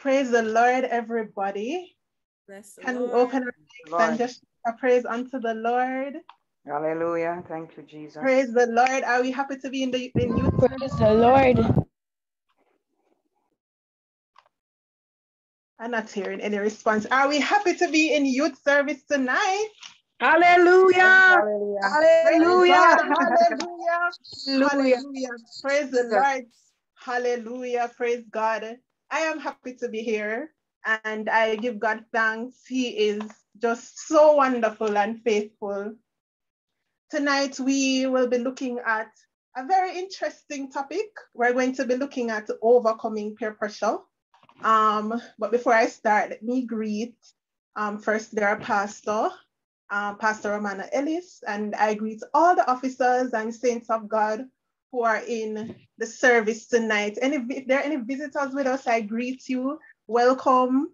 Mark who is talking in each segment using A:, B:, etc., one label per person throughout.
A: Praise the Lord, everybody.
B: Bless
A: Can
B: Lord.
A: we open our mics
C: Lord.
A: and just a praise unto the Lord?
C: Hallelujah. Thank you, Jesus.
A: Praise the Lord. Are we happy to be in the in youth service?
D: Praise the Lord.
A: I'm not hearing any response. Are we happy to be in youth service tonight?
D: Hallelujah.
C: Hallelujah.
A: Praise God.
D: Hallelujah.
A: Hallelujah.
D: Hallelujah.
A: Hallelujah. Praise the Lord. Hallelujah. Praise God. I am happy to be here and I give God thanks. He is just so wonderful and faithful. Tonight we will be looking at a very interesting topic. We're going to be looking at overcoming peer pressure. Um, but before I start, let me greet um, first their pastor, um, Pastor Romano Willis, and I greet all the officers and saints of God who are in the service tonight. Any, if there are any visitors with us, I greet you. Welcome.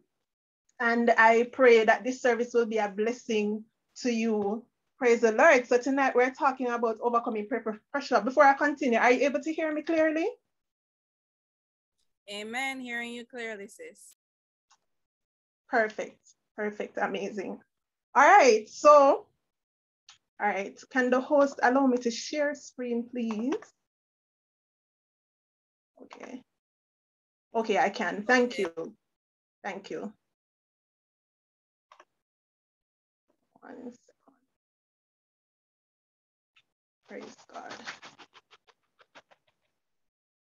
A: And I pray that this service will be a blessing to you. Praise the Lord. So tonight we're talking about overcoming pressure. Before I continue, are you able to hear me clearly?
B: Amen. Hearing you clearly, sis.
A: Perfect. Perfect. Amazing. All right. So, all right. Can the host allow me to share screen, please? Okay. Okay, I can. Thank you. Thank you. One second. Praise God.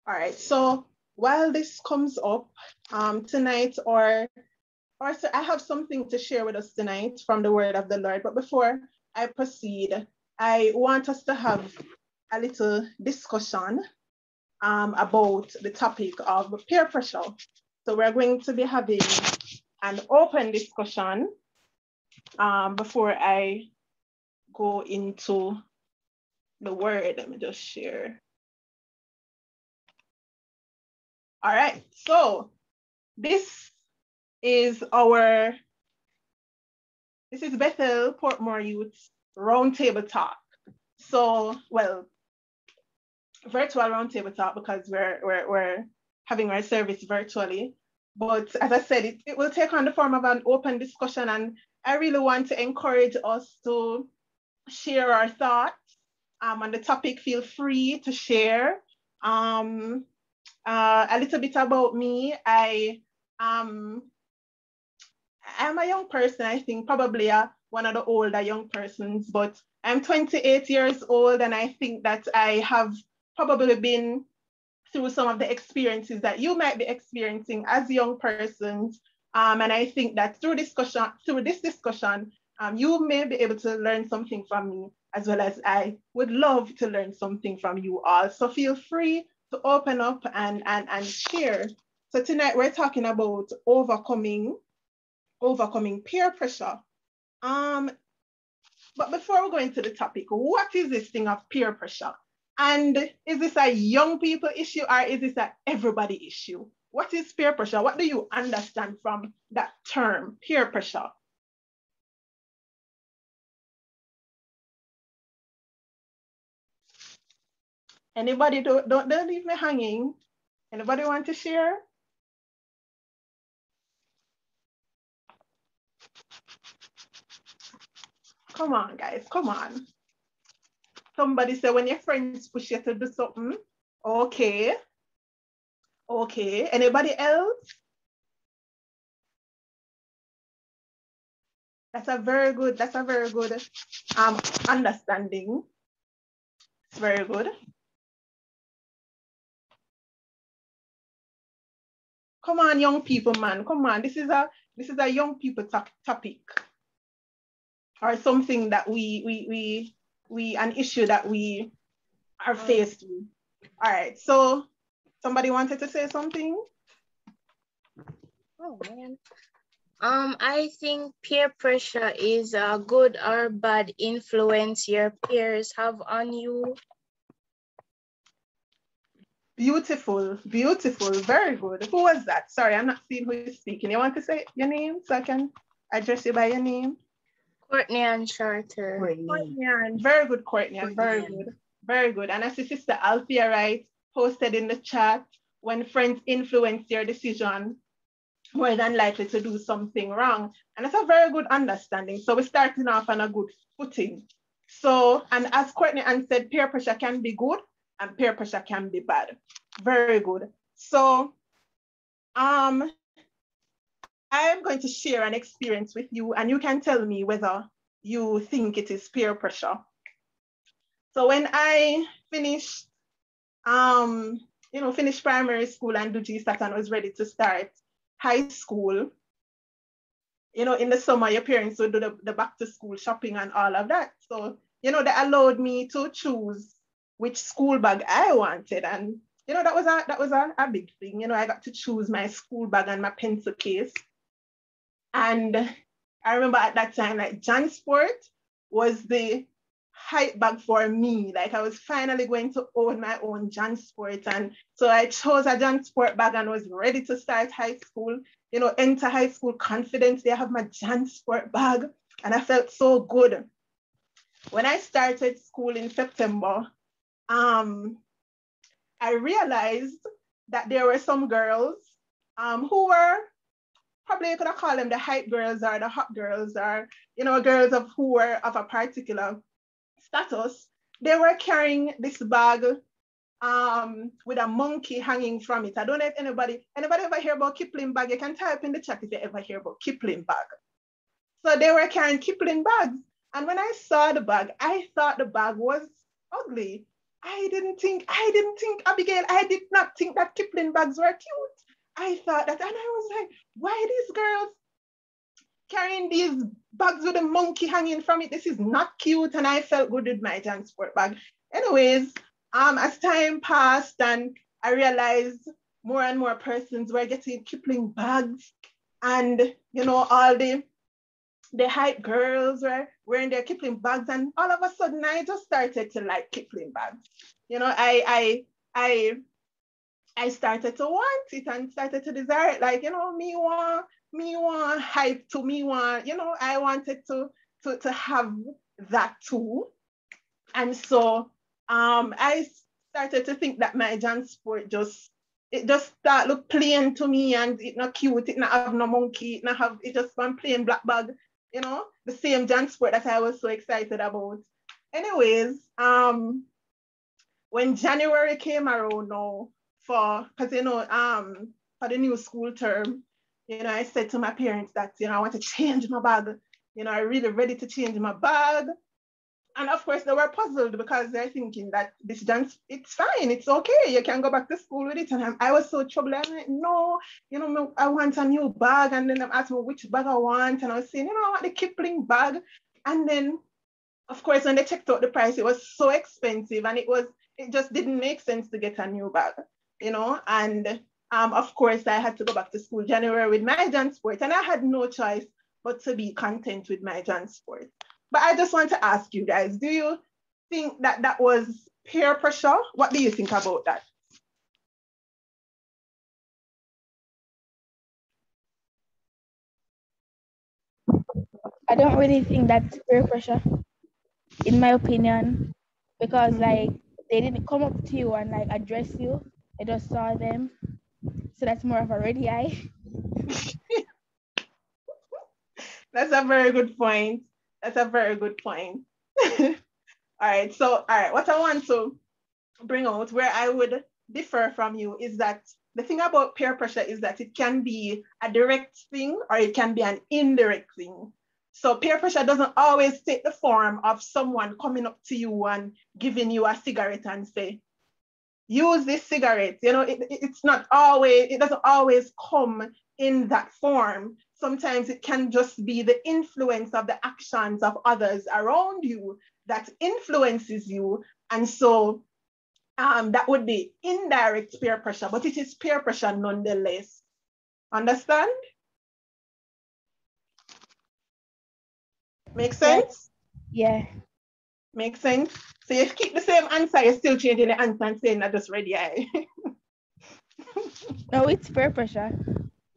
A: All right. So while this comes up um, tonight, or or so I have something to share with us tonight from the Word of the Lord. But before I proceed, I want us to have a little discussion um, about the topic of peer pressure. So we're going to be having an open discussion um, before I go into the word. Let me just share. All right, so this is our, this is Bethel Portmore Youth Roundtable Talk. So, well, virtual roundtable talk because we're, we're, we're having our service virtually. But as I said, it, it will take on the form of an open discussion. And I really want to encourage us to share our thoughts um, on the topic. Feel free to share. Um, uh, a little bit about me. I um, I'm a young person, I think probably a, one of the older young persons, but I'm 28 years old and I think that I have probably been through some of the experiences that you might be experiencing as young persons. Um, and I think that through discussion, through this discussion, um, you may be able to learn something from me, as well as I would love to learn something from you all. So feel free to open up and, and, and share. So tonight we're talking about overcoming, overcoming peer pressure. Um, but before we go into the topic, what is this thing of peer pressure? And is this a young people issue or is this a everybody issue? What is peer pressure? What do you understand from that term, peer pressure? Anybody don't, don't, don't leave me hanging. Anybody want to share? Come on, guys, come on. Somebody said when your friends push you to do something, okay. Okay, anybody else? That's a very good, that's a very good um, understanding. It's very good. Come on, young people, man. Come on. This is a this is a young people to- topic. Or something that we we we we an issue that we are faced with. All right. So somebody wanted to say something?
D: Oh man. Um, I think peer pressure is a good or bad influence your peers have on you.
A: Beautiful, beautiful, very good. Who was that? Sorry, I'm not seeing who is speaking. You want to say your name so I can address you by your name?
D: Courtney and Charter.
A: Courtney, very good, Courtney, very good, very good. And I see Sister Althea Wright posted in the chat when friends influence your decision. more than likely to do something wrong. And it's a very good understanding. So we're starting off on a good footing. So, and as Courtney Ann said, peer pressure can be good and peer pressure can be bad. Very good. So um, I'm going to share an experience with you and you can tell me whether you think it is peer pressure. So when I finished, um, you know, finished primary school and do GSAT and was ready to start high school, you know, in the summer, your parents would do the, the back to school shopping and all of that. So, you know, they allowed me to choose which school bag I wanted. And, you know, that was a that was a, a big thing. You know, I got to choose my school bag and my pencil case. And I remember at that time, like JanSport was the hype bag for me. Like I was finally going to own my own JanSport. And so I chose a JanSport bag and was ready to start high school, you know, enter high school confidently. I have my JanSport bag and I felt so good. When I started school in September, um, I realized that there were some girls um, who were probably you could call them the hype girls or the hot girls or you know girls of who were of a particular status. They were carrying this bag um, with a monkey hanging from it. I don't know if anybody anybody ever hear about Kipling bag. You can type in the chat if you ever hear about Kipling bag. So they were carrying Kipling bags, and when I saw the bag, I thought the bag was ugly. I didn't think, I didn't think, Abigail, I did not think that Kipling bags were cute. I thought that, and I was like, why these girls carrying these bags with a monkey hanging from it? This is not cute. And I felt good with my JanSport bag. Anyways, um, as time passed and I realized more and more persons were getting Kipling bags and, you know, all the the hype girls were wearing their Kipling bags, and all of a sudden I just started to like Kipling bags. You know, I I I I started to want it and started to desire it. Like, you know, me want me want hype to me want, you know, I wanted to to to have that too. And so um I started to think that my JanSport just it just start look plain to me and it not cute, it not have no monkey, it not have it just one plain black bag you know, the same JanSport that I was so excited about. Anyways, um, when January came around now for, because you know, um, for the new school term, you know, I said to my parents that, you know, I want to change my bag. You know, I'm really ready to change my bag. And of course they were puzzled because they're thinking that this dance it's fine it's okay you can go back to school with it. And i was so troubled. I'm like no you know i want a new bag. And then i'm asking which bag i want. And i was saying you know i want the kipling bag. And then of course when they checked out the price it was so expensive. And it was it just didn't make sense to get a new bag you know and um, of course i had to go back to school january with my JanSport and i had no choice but to be content with my JanSport but I just want to ask you guys, do you think that that was peer pressure? What do you think about that?
E: I don't really think that's peer pressure, in my opinion, because like they didn't come up to you and like address you. They just saw them. So that's more of a eye.
A: that's a very good point. That's a very good point. all right. So, all right. What I want to bring out where I would differ from you is that the thing about peer pressure is that it can be a direct thing or it can be an indirect thing. So peer pressure doesn't always take the form of someone coming up to you and giving you a cigarette and say, use this cigarette. You know, it, it's not always, it doesn't always come in that form sometimes it can just be the influence of the actions of others around you that influences you. And so um, that would be indirect peer pressure, but it is peer pressure nonetheless. Understand? Make sense?
E: Yeah.
A: Make sense? So you keep the same answer, you're still changing the answer and saying I just ready eye. Eh?
E: no, oh, it's peer pressure.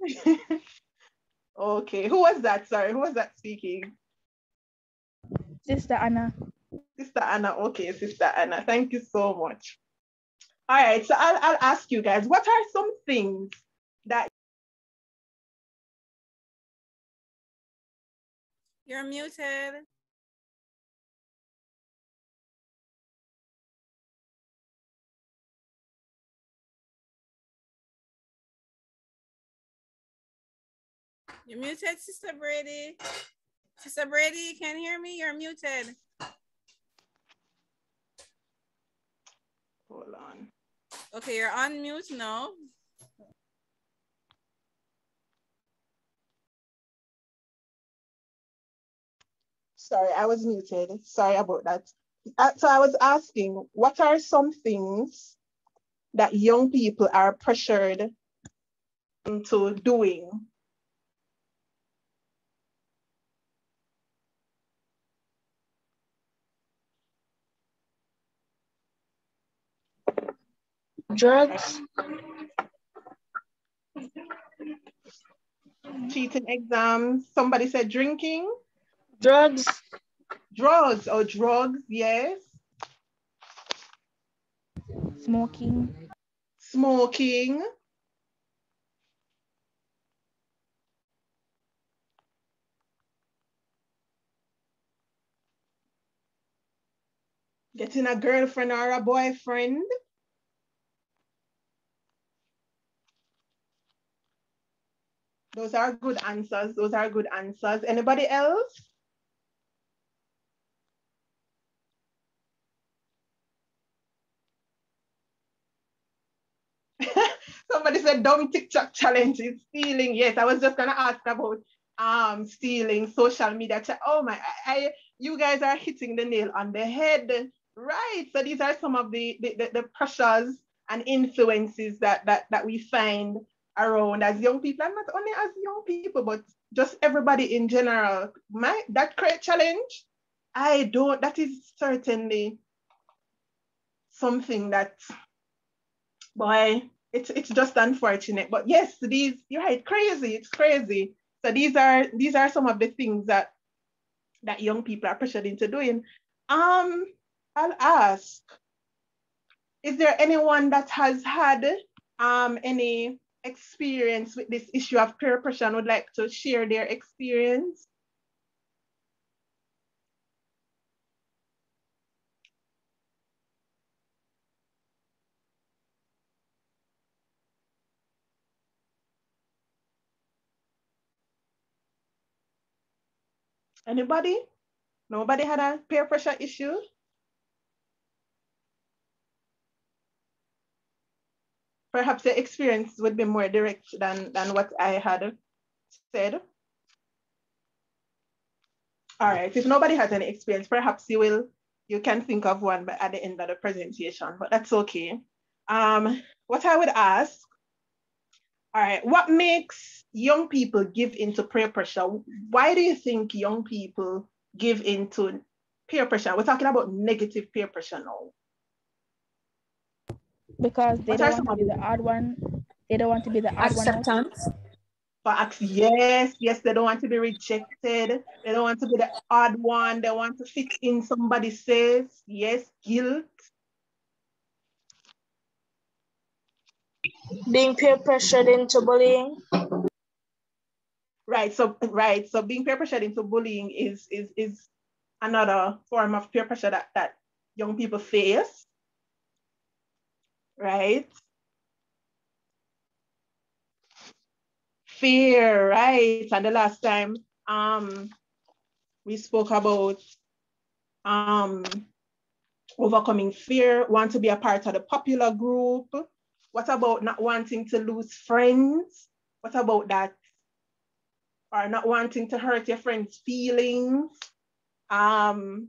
A: okay, who was that? Sorry, who was that speaking?
E: Sister Anna.
A: Sister Anna, okay, Sister Anna, thank you so much. All right, so I'll, I'll ask you guys, what are some things that
B: You're muted. You're muted, Sister Brady. Sister Brady, you can't hear me? You're muted.
A: Hold on.
B: Okay, you're on mute now.
A: Sorry, I was muted. Sorry about that. Uh, so I was asking, what are some things that young people are pressured into doing?
D: Drugs,
A: Cheating exams. Somebody said drinking,
D: drugs,
A: drugs or drugs, yes.
E: Smoking,
A: Smoking, getting a girlfriend or a boyfriend. Those are good answers. Those are good answers. Anybody else? Somebody said dumb TikTok challenge is stealing. Yes, I was just gonna ask about um stealing social media. Oh my, I, I you guys are hitting the nail on the head. Right. So these are some of the the, the, the pressures and influences that, that that we find around as young people, and not only as young people, but just everybody in general. My that great challenge, I don't. That is certainly something that, boy, it's it's just unfortunate. But yes, these you're right, crazy. It's crazy. So these are these are some of the things that that young people are pressured into doing. Um, I'll ask, is there anyone that has had um any experience with this issue of peer pressure and would like to share their experience? Anybody? Nobody had a peer pressure issue? Perhaps the experience would be more direct than, than what I had said. All right, if nobody has any experience, perhaps you will, you can think of one but at the end of the presentation, but that's okay. Um, what I would ask, all right, what makes young people give into peer pressure? Why do you think young people give into peer pressure? We're talking about negative peer pressure now.
E: Because they
A: What
E: don't want to be the odd one. They don't want to be the odd one. out.
F: Acceptance.
A: But yes, yes, they don't want to be rejected. They don't want to be the odd one. They want to fit in somebody says, yes, guilt.
D: being peer pressured into bullying,
A: Right. So right. So being peer pressured into bullying is is is another form of peer pressure that, that young people face. Right. Fear, right. And the last time um we spoke about um overcoming fear, want to be a part of the popular group. What about not wanting to lose friends? What about that? Or not wanting to hurt your friends' feelings. Um,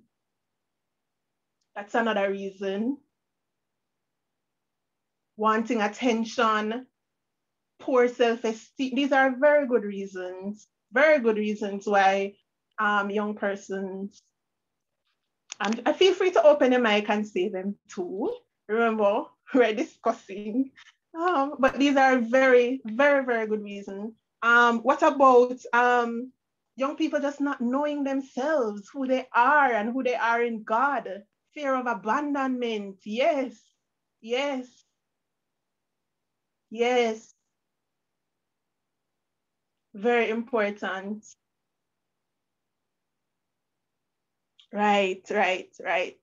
A: that's another reason. Wanting attention, poor self-esteem. These are very good reasons, very good reasons why um, young persons, and I feel free to open your mic and say them too. Remember, we're discussing. Um, but these are very, very, very good reasons. Um, what about um, young people just not knowing themselves, who they are and who they are in God? Fear of abandonment. Yes, yes, yes. Very important. Right, right, right.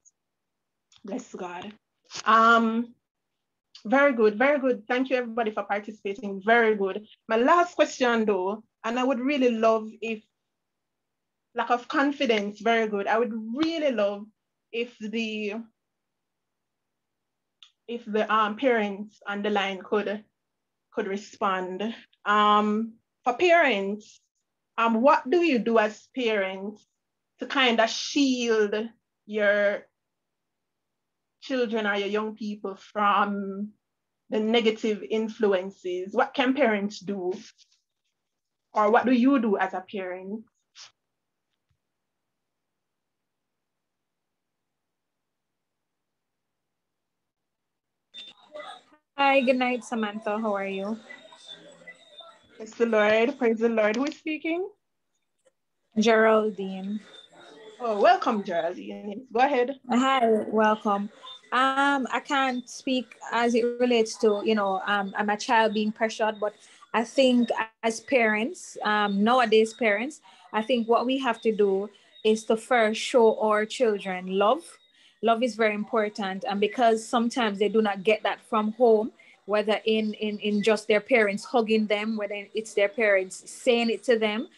A: Bless God. Um, very good, very good. Thank you everybody for participating. Very good. My last question though, and I would really love if lack of confidence, very good. I would really love if the if the um, parents on the line could could respond. Um, for parents, um, what do you do as parents to kind of shield your children or your young people from the negative influences? What can parents do? Or what do you do as a parent?
F: Hi, good night, Samantha. How are you?
A: Praise the Lord. Praise the Lord. Who is speaking?
F: Geraldine.
A: Oh, welcome, Geraldine. Go ahead.
F: Hi, welcome. Um, I can't speak as it relates to, you know, um, I'm a child being pressured, but I think as parents, um, nowadays parents, I think what we have to do is to first show our children love. Love is very important. And because sometimes they do not get that from home, whether in, in, in just their parents hugging them, whether it's their parents saying it to them,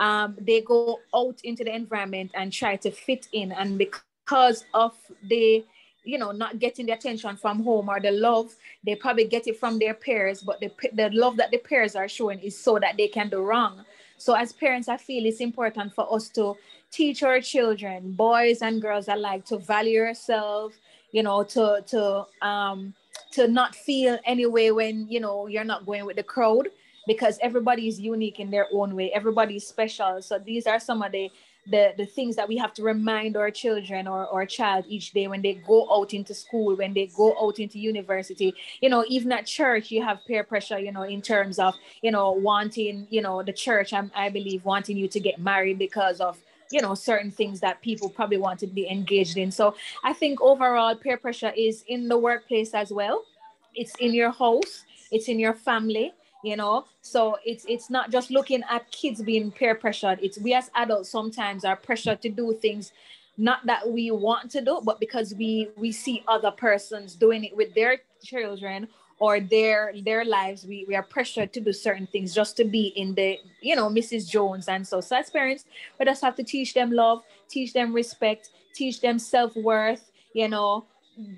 F: um, they go out into the environment and try to fit in. And because of the you know not getting the attention from home or the love they probably get it from their peers but the, the love that the peers are showing is so that they can do wrong so as parents i feel it's important for us to teach our children boys and girls alike to value yourself you know to to um to not feel any way when you know you're not going with the crowd because everybody is unique in their own way. Everybody is special. So these are some of the the, the things that we have to remind our children or our child each day when they go out into school, when they go out into university, you know, even at church, you have peer pressure, you know, in terms of, you know, wanting, you know, the church, I, I believe, wanting you to get married because of, you know, certain things that people probably want to be engaged in. So I think overall peer pressure is in the workplace as well. It's in your house, it's in your family, you know so it's it's not just looking at kids being peer pressured it's we as adults sometimes are pressured to do things not that we want to do but because we we see other persons doing it with their children or their their lives we, we are pressured to do certain things just to be in the you know mrs jones and so. So as parents we just have to teach them love teach them respect teach them self-worth you know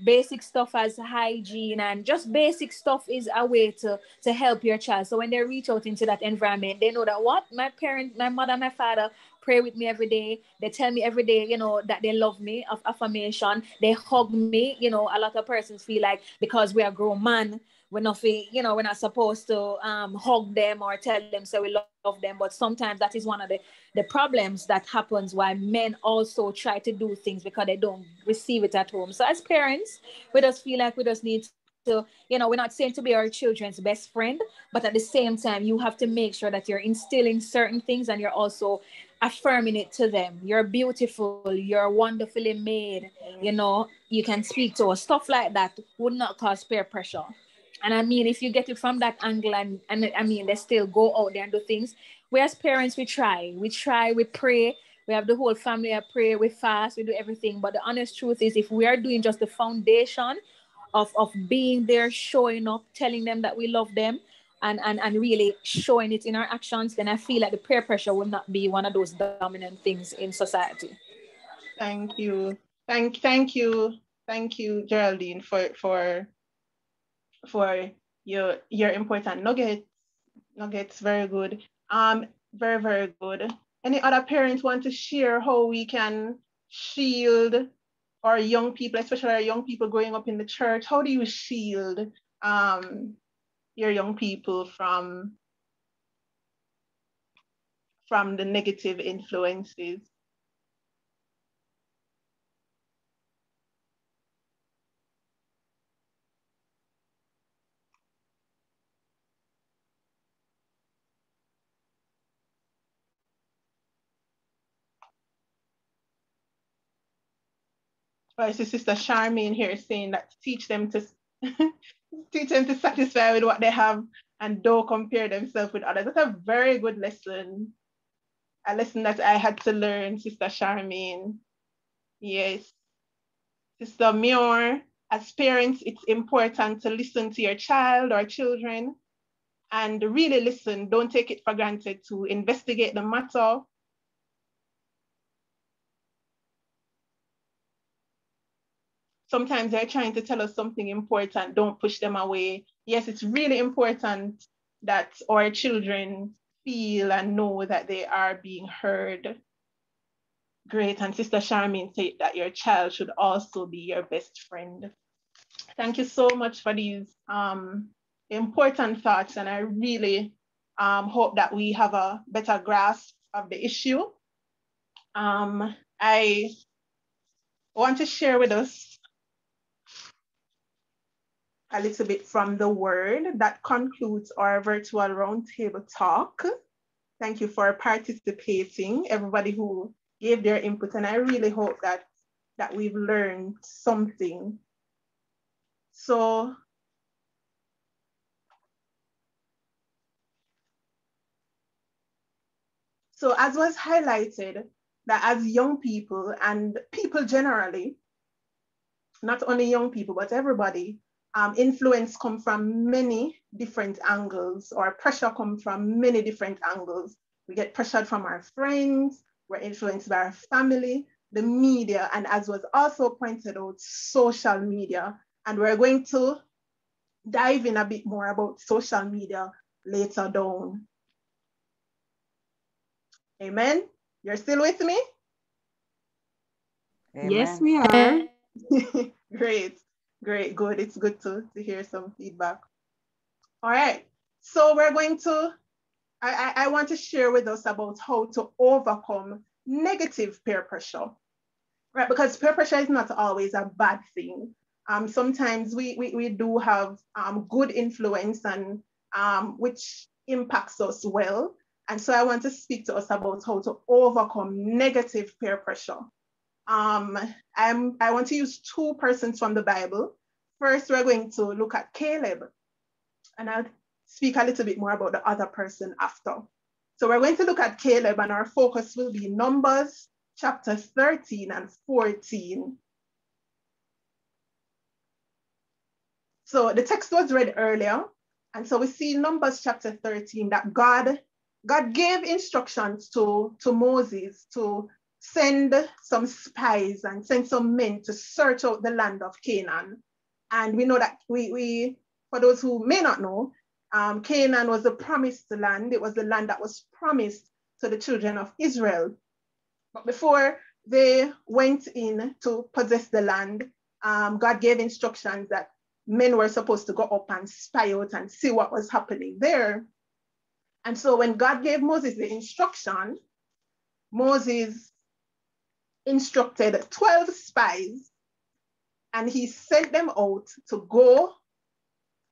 F: basic stuff as hygiene and just basic stuff is a way to to help your child. So when they reach out into that environment they know that what? My parent my mother my father pray with me every day. They tell me every day you know that they love me of affirmation. They hug me you know a lot of persons feel like because we are grown man we're not you know we're not supposed to um, hug them or tell them so we love them. But sometimes that is one of the the problems that happens why men also try to do things because they don't receive it at home. So as parents we just feel like we just need to you know we're not saying to be our children's best friend but at the same time you have to make sure that you're instilling certain things and you're also affirming it to them you're beautiful you're wonderfully made mm-hmm. you know you can speak to us stuff like that would not cause peer pressure and I mean, if you get it from that angle, and, and I mean, they still go out there and do things. We as parents, we try, we try, we pray. We have the whole family. I pray, we fast, we do everything. But the honest truth is, if we are doing just the foundation of of being there, showing up, telling them that we love them, and and and really showing it in our actions, then I feel like the peer pressure will not be one of those dominant things in society.
A: Thank you, thank thank you, thank you, Geraldine, for for for your your important nuggets. Nuggets, very good. Um, very, very good. Any other parents want to share how we can shield our young people, especially our young people growing up in the church? How do you shield um, your young people from from the negative influences? I see Sister Charmaine here saying that teach them to teach them to satisfy with what they have and don't compare themselves with others. That's a very good lesson. A lesson that I had to learn, Sister Charmaine. Yes. Sister Muir, as parents, it's important to listen to your child or children and really listen. Don't take it for granted to investigate the matter. Sometimes they're trying to tell us something important. Don't push them away. Yes, it's really important that our children feel and know that they are being heard. Great. And Sister Charmaine said that your child should also be your best friend. Thank you so much for these um, important thoughts. And I really um, hope that we have a better grasp of the issue. Um, I want to share with us a little bit from the word that concludes our virtual roundtable talk. Thank you for participating, everybody who gave their input, and I really hope that, that we've learned something. So, so as was highlighted, that as young people and people generally, not only young people, but everybody, um, influence come from many different angles or pressure come from many different angles. We get pressured from our friends, we're influenced by our family, the media, and as was also pointed out, social media. And we're going to dive in a bit more about social media later down. Amen. You're still with me?
C: Amen.
B: Yes, we are.
A: Great. Great, good. It's good to, to hear some feedback. All right. So we're going to, I, I, want to share with us about how to overcome negative peer pressure, right? Because peer pressure is not always a bad thing. Um, sometimes we, we, we do have um, good influence and um, which impacts us well. And so I want to speak to us about how to overcome negative peer pressure. Um, I'm, I want to use two persons from the Bible. First, we're going to look at Caleb, and I'll speak a little bit more about the other person after. So we're going to look at Caleb, and our focus will be Numbers chapter 13 and 14. So the text was read earlier, and so we see Numbers chapter 13 that God, God gave instructions to, to Moses to send some spies and send some men to search out the land of Canaan. And we know that we, we for those who may not know, um, Canaan was the promised land. It was the land that was promised to the children of Israel. But before they went in to possess the land, um, God gave instructions that men were supposed to go up and spy out and see what was happening there. And so when God gave Moses the instruction, Moses instructed 12 spies and he sent them out to go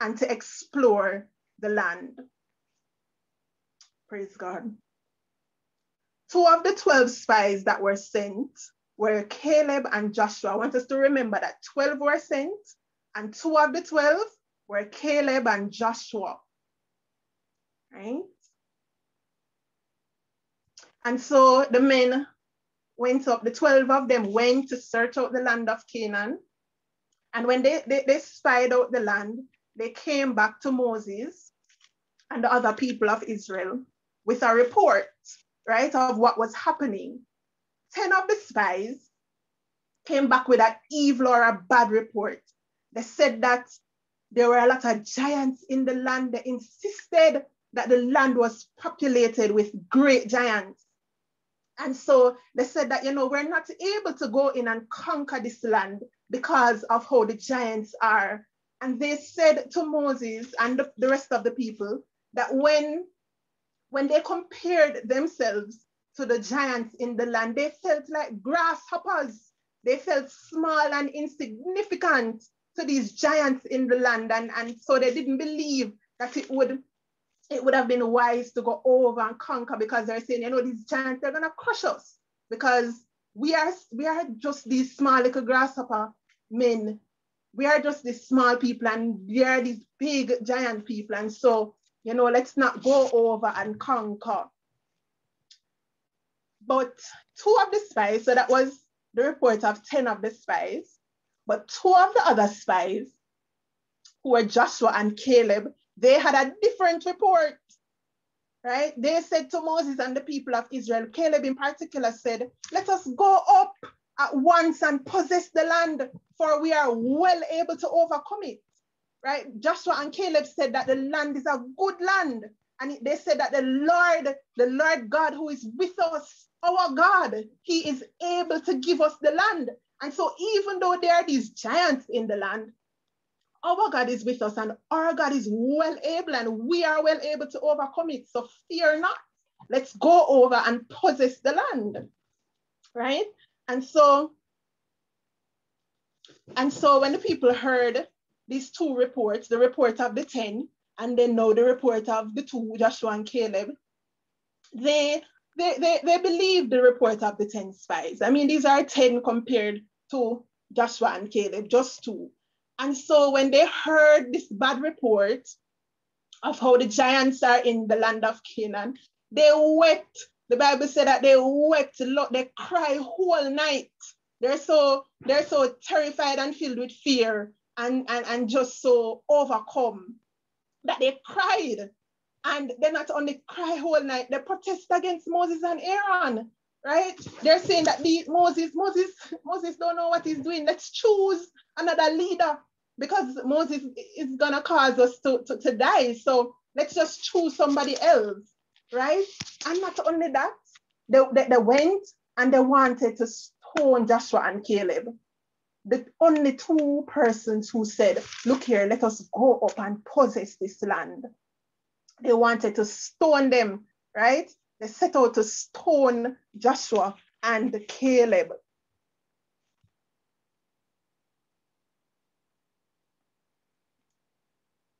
A: and to explore the land. Praise God. Two of the 12 spies that were sent were Caleb and Joshua. I want us to remember that 12 were sent, and two of the 12 were Caleb and Joshua. Right? And so the men went up, the 12 of them went to search out the land of Canaan. And when they, they, they spied out the land, they came back to Moses and the other people of Israel with a report, right, of what was happening. 10 of the spies came back with an evil or a bad report. They said that there were a lot of giants in the land. They insisted that the land was populated with great giants. And so they said that, you know, we're not able to go in and conquer this land because of how the giants are. And they said to Moses and the, the rest of the people that when, when they compared themselves to the giants in the land, they felt like grasshoppers. They felt small and insignificant to these giants in the land. And, and so they didn't believe that it would it would have been wise to go over and conquer because they're saying, you know, these giants, they're gonna crush us because we are we are just these small little grasshopper men. We are just these small people and they are these big giant people. And so, you know, let's not go over and conquer. But two of the spies, so that was the report of 10 of the spies, but two of the other spies, who were Joshua and Caleb, they had a different report. Right? They said to Moses and the people of Israel, Caleb in particular said, Let us go up at once and possess the land, for we are well able to overcome it. Right? Joshua and Caleb said that the land is a good land. And they said that the Lord, the Lord God who is with us, our God, He is able to give us the land. And so, even though there are these giants in the land, our God is with us and our God is well able and we are well able to overcome it. So, fear not. Let's go over and possess the land. Right? And so, and so when the people heard these two reports, the report of the 10, and then now the report of the two, Joshua and Caleb, they they, they, they believe the report of the 10 spies. I mean, these are 10 compared to Joshua and Caleb, just two. And so when they heard this bad report of how the giants are in the land of Canaan, they wept. The Bible said that they wept a lot, they cried whole night. They're so they're so terrified and filled with fear and, and, and just so overcome that they cried. And they not only cry whole night, they protest against Moses and Aaron, right? They're saying that the Moses, Moses, Moses don't know what he's doing. Let's choose another leader because Moses is gonna cause us to, to, to die. So let's just choose somebody else, right? And not only that, they, they, they went and they wanted to stone Joshua and Caleb. The only two persons who said, look here, let us go up and possess this land. They wanted to stone them, right? They set out to stone Joshua and Caleb.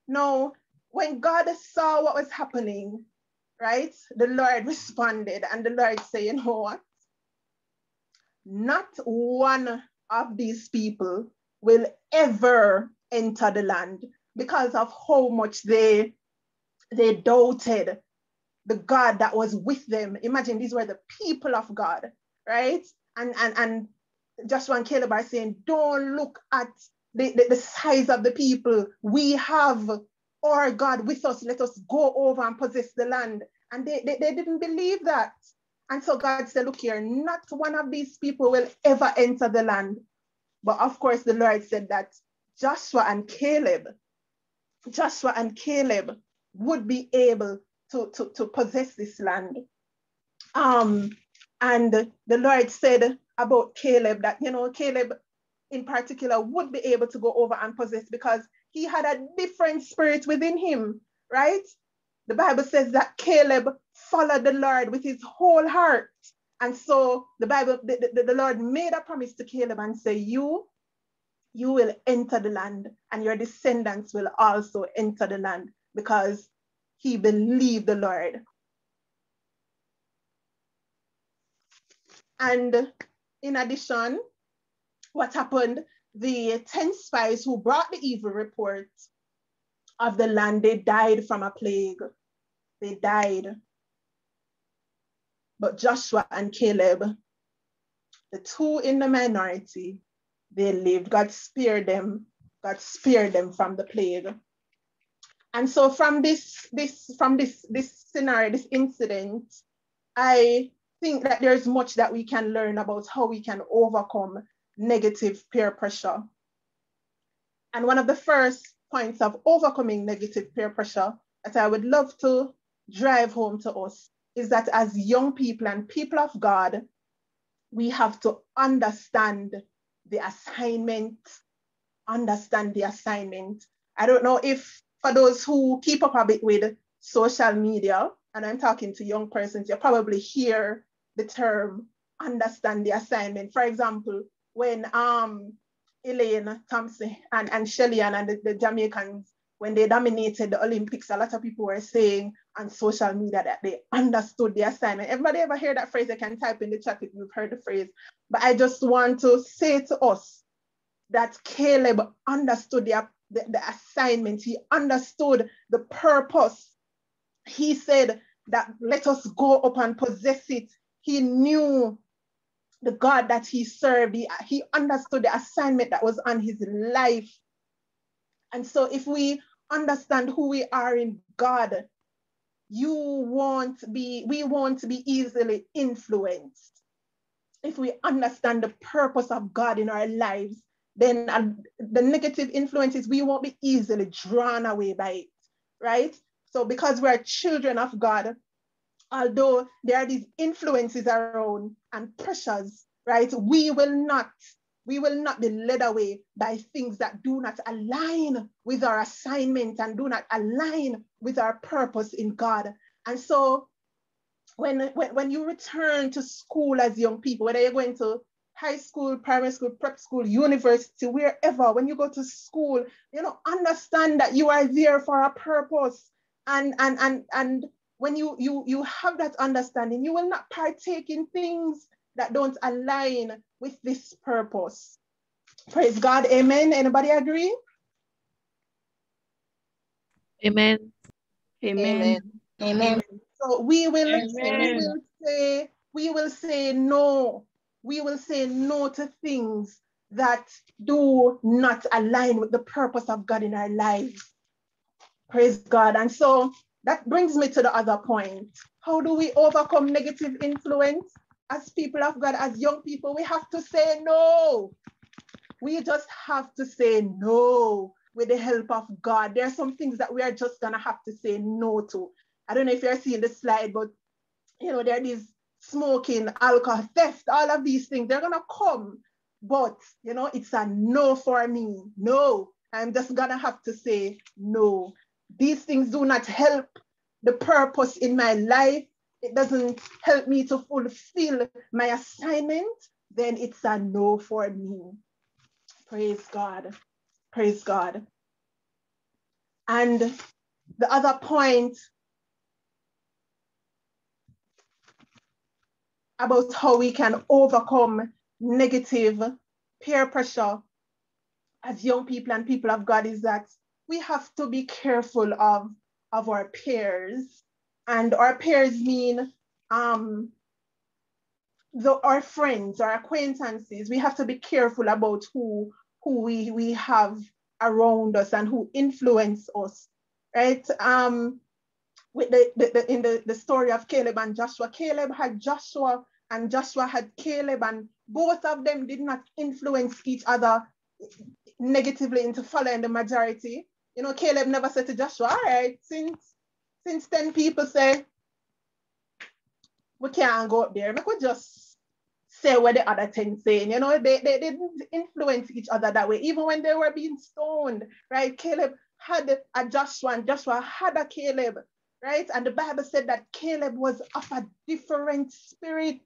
A: Now, when God saw what was happening, right, the Lord responded, and the Lord said, You know what? Not one of these people will ever enter the land because of how much they they doubted the God that was with them. Imagine these were the people of God, right? And and and Joshua and Caleb are saying, don't look at the, the, the size of the people. We have our God with us. Let us go over and possess the land. And they, they, they didn't believe that. And so God said, look here, not one of these people will ever enter the land. But of course, the Lord said that Joshua and Caleb, Joshua and Caleb would be able to, to, to possess this land. Um, and the Lord said about Caleb that, you know, Caleb in particular would be able to go over and possess because he had a different spirit within him, right? The Bible says that Caleb followed the Lord with his whole heart. And so the Bible, the, the, the Lord made a promise to Caleb and say, you, you will enter the land and your descendants will also enter the land because he believed the Lord. And in addition, what happened, the 10 spies who brought the evil report of the land, they died from a plague. They died. But Joshua and Caleb, the two in the minority, they lived. God spared them. God spared them from the plague. And so from this, this, from this, this scenario, this incident, I think that there's much that we can learn about how we can overcome negative peer pressure. And one of the first points of overcoming negative peer pressure that I would love to drive home to us is that as young people and people of God, we have to understand the assignment, understand the assignment. I don't know if for those who keep up a bit with social media, and I'm talking to young persons, you probably hear the term understand the assignment. For example, when um, Elaine Thompson and, and Shelly-Ann and the, the Jamaicans, when they dominated the Olympics, a lot of people were saying on social media that they understood the assignment. Everybody ever hear that phrase? They can type in the chat if you've heard the phrase. But I just want to say to us that Caleb understood the, the, the assignment. He understood the purpose. He said that let us go up and possess it. He knew the God that he served. He, he understood the assignment that was on his life. And so if we understand who we are in God, you won't be, we won't be easily influenced. If we understand the purpose of God in our lives, then uh, the negative influences, we won't be easily drawn away by it, right? So because we're children of God, although there are these influences around and pressures, right? We will not, we will not be led away by things that do not align with our assignment and do not align with our purpose in God. And so when, when, when you return to school as young people, whether you're going to high school, primary school, prep school, university, wherever, when you go to school, you know, understand that you are there for a purpose. And, and, and, and when you, you, you have that understanding, you will not partake in things that don't align with this purpose. Praise God. Amen. Anybody agree?
G: Amen.
D: Amen. Amen. Amen.
A: So we will, we will say, we will say no. We will say no to things that do not align with the purpose of God in our lives. Praise God. And so that brings me to the other point. How do we overcome negative influence? As people of God, as young people, we have to say no. We just have to say no with the help of God. There are some things that we are just gonna have to say no to. I don't know if you're seeing the slide, but you know, there is smoking, alcohol, theft, all of these things, they're gonna come. But you know, it's a no for me. No, I'm just gonna have to say no. These things do not help the purpose in my life. It doesn't help me to fulfill my assignment. Then it's a no for me. Praise God. Praise God. And the other point about how we can overcome negative peer pressure as young people and people of God is that we have to be careful of, of our peers. And our peers mean um, the, our friends, our acquaintances. We have to be careful about who, who we, we have around us and who influence us, right? Um, with the, the, the in the, the story of Caleb and Joshua, Caleb had Joshua and Joshua had Caleb, and both of them did not influence each other negatively into following the majority. You know, Caleb never said to Joshua, all right, since since 10 people say we can't go up there, we could just say what the other 10 saying. You know, they, they, they didn't influence each other that way, even when they were being stoned, right? Caleb had a Joshua and Joshua had a Caleb, right? And the Bible said that Caleb was of a different spirit.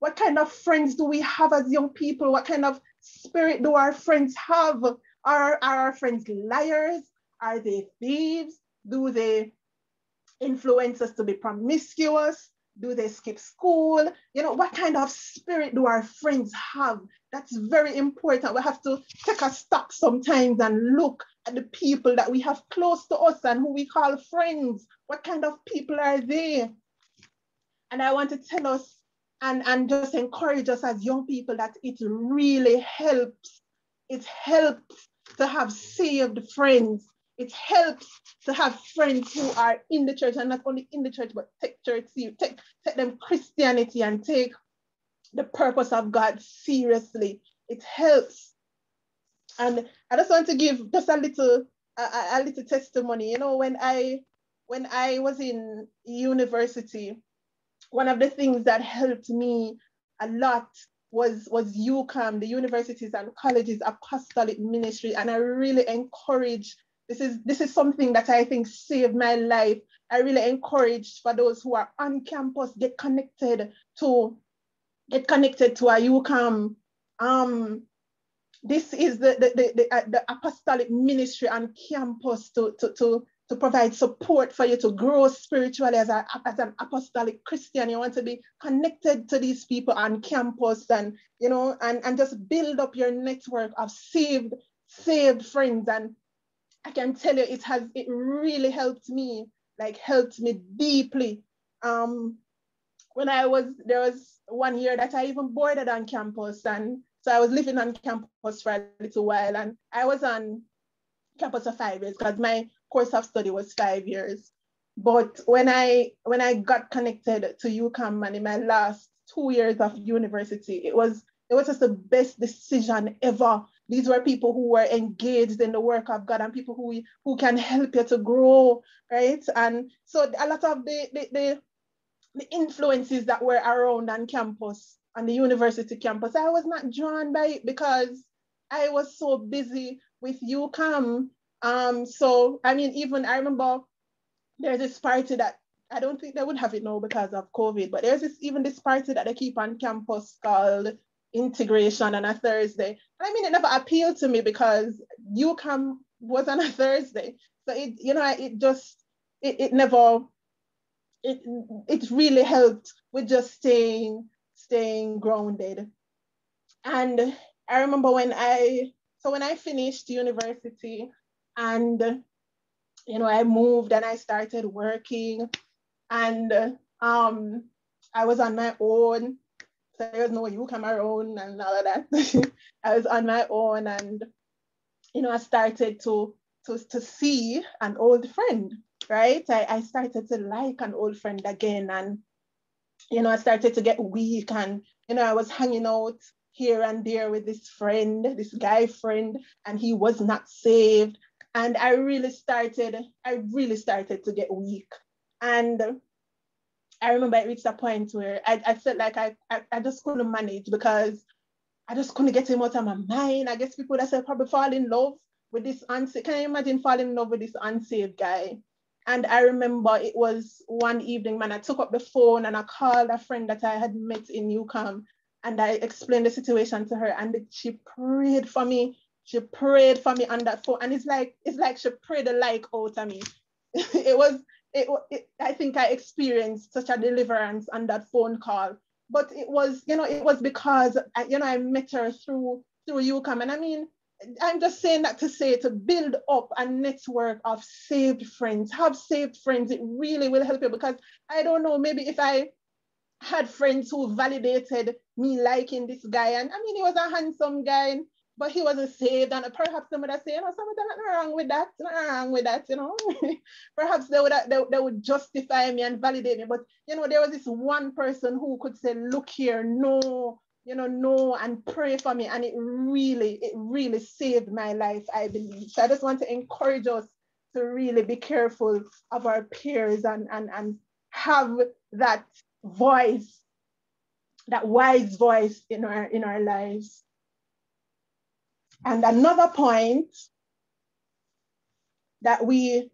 A: What kind of friends do we have as young people? What kind of spirit do our friends have? Are, are our friends liars? Are they thieves? Do they influence us to be promiscuous? Do they skip school? You know, what kind of spirit do our friends have? That's very important. We have to take a stock sometimes and look at the people that we have close to us and who we call friends. What kind of people are they? And I want to tell us and, and just encourage us as young people that it really helps. It helps to have saved friends. It helps to have friends who are in the church and not only in the church, but take church, take, take them Christianity and take the purpose of God seriously. It helps. And I just want to give just a little a, a little testimony. You know, when I when I was in university, one of the things that helped me a lot was was UCAM, the universities and colleges apostolic ministry, and I really encourage. This is this is something that I think saved my life. I really encourage for those who are on campus get connected to get connected to a UCAM. Um, this is the the, the, the, uh, the apostolic ministry on campus to, to, to, to provide support for you to grow spiritually as, a, as an apostolic Christian. You want to be connected to these people on campus and, you know, and, and just build up your network of saved, saved friends. And I can tell you it has, it really helped me, like helped me deeply. Um, when I was, there was one year that I even boarded on campus. And so I was living on campus for a little while. And I was on campus for five years because my course of study was five years. But when I when I got connected to UCAM and in my last two years of university, it was it was just the best decision ever. These were people who were engaged in the work of God and people who who can help you to grow, right? And so a lot of the the, the, the influences that were around on campus, on the university campus, I was not drawn by it because I was so busy with UCAM. Um, so I mean, even I remember there's this party that I don't think they would have it now because of COVID, but there's this even this party that they keep on campus called integration on a Thursday. I mean, it never appealed to me because UCAM was on a Thursday. So it, you know, it just it, it never it it really helped with just staying staying grounded. And I remember when I so when I finished university and you know, I moved and I started working and um, I was on my own. There was no UCAM around and all of that. I was on my own and, you know, I started to, to, to see an old friend, right? I, I started to like an old friend again and, you know, I started to get weak and, you know, I was hanging out here and there with this friend, this guy friend, and he was not saved and I really started, I really started to get weak. And I remember it reached a point where I, I felt like I, I, I just couldn't manage because I just couldn't get him out of my mind. I guess people that said probably fall in love with this unsaved. Can you imagine falling in love with this unsaved guy? And I remember it was one evening, man, I took up the phone and I called a friend that I had met in UCAM and I explained the situation to her and she prayed for me she prayed for me on that phone and it's like it's like she prayed the like out of me it was it, it, i think i experienced such a deliverance on that phone call. But it was you know it was because I, you know i met her through through UCAM and i mean i'm just saying that to say to build up a network of saved friends have saved friends. It really will help you because i don't know maybe if i had friends who validated me liking this guy. And i mean he was a handsome guy but he wasn't saved. And perhaps somebody say, you know, something nothing wrong with that, nothing wrong with that, you know. perhaps they would uh, they, they would justify me and validate me. But you know, there was this one person who could say, look here, no, you know, no, and pray for me. And it really, it really saved my life, I believe. So I just want to encourage us to really be careful of our peers and and and have that voice, that wise voice in our in our lives. And another point that we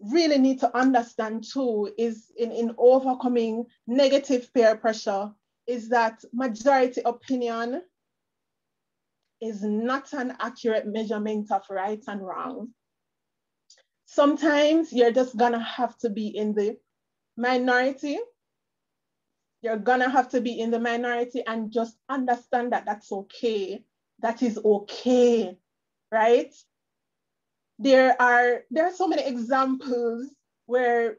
A: really need to understand too is in, in overcoming negative peer pressure is that majority opinion is not an accurate measurement of right and wrong. Sometimes you're just gonna have to be in the minority. You're gonna have to be in the minority and just understand that that's okay that is okay, right? There are there are so many examples where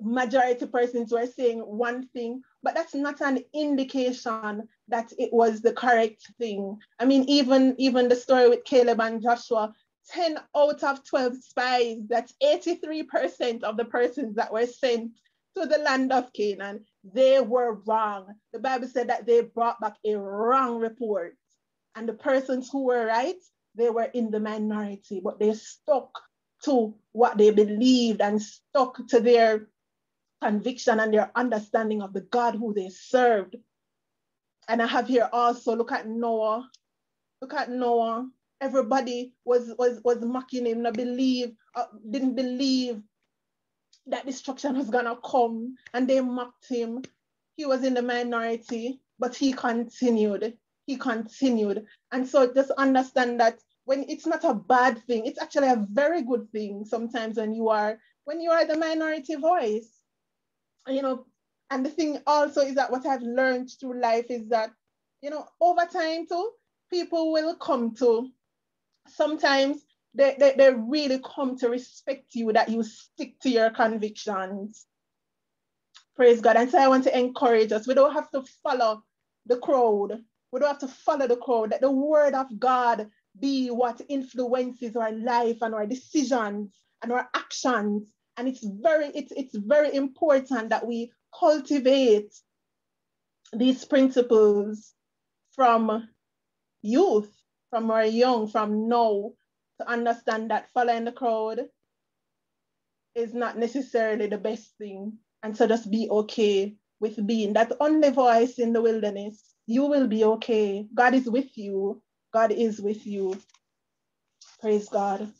A: majority persons were saying one thing, but that's not an indication that it was the correct thing. I mean, even even the story with Caleb and Joshua, 10 out of 12 spies, that's 83% of the persons that were sent to the land of Canaan, they were wrong. The Bible said that they brought back a wrong report. And the persons who were right, they were in the minority, but they stuck to what they believed and stuck to their conviction and their understanding of the God who they served. And I have here also look at Noah. Look at Noah. Everybody was was was mocking him, not believe, uh, didn't believe that destruction was gonna come, and they mocked him. He was in the minority, but he continued he continued. And so just understand that when it's not a bad thing, it's actually a very good thing sometimes when you are when you are the minority voice. You know, and the thing also is that what I've learned through life is that, you know, over time too, people will come to sometimes they, they, they really come to respect you that you stick to your convictions Praise God. And so I want to encourage us. We don't have to follow the crowd. We don't have to follow the crowd. That the word of God be what influences our life and our decisions and our actions. And it's very, it's, it's very important that we cultivate these principles from youth, from our young, from now, to understand that following the crowd is not necessarily the best thing. And so just be okay with being that only voice in the wilderness. You will be okay. God is with you. God is with you. Praise God.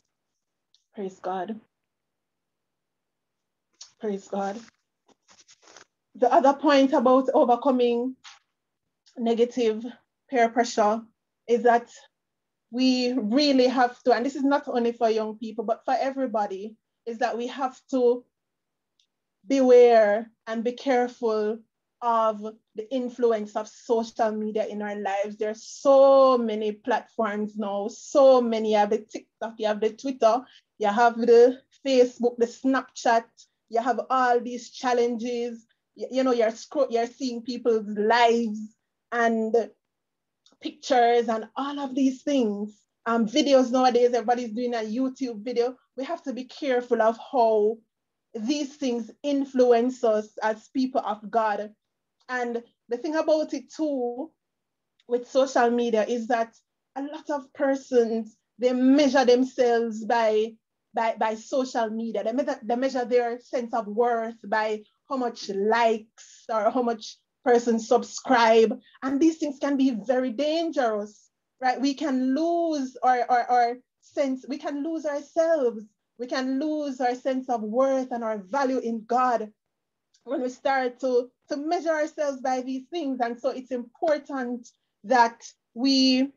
A: Praise God. Praise God. The other point about overcoming negative peer pressure is that we really have to, and this is not only for young people, but for everybody, is that we have to beware and be careful of the influence of social media in our lives. There's so many platforms now, so many. You have the TikTok, you have the Twitter, you have the Facebook, the Snapchat, you have all these challenges. You, you know, you're you're seeing people's lives and pictures and all of these things. Um, videos nowadays, everybody's doing a YouTube video. We have to be careful of how these things influence us as people of God. And the thing about it too, with social media, is that a lot of persons they measure themselves by by, by social media. They measure, they measure their sense of worth by how much likes or how much persons subscribe. And these things can be very dangerous, right? We can lose our, our, our sense, we can lose ourselves. We can lose our sense of worth and our value in God when we start to, to measure ourselves by these things. And so it's important that we,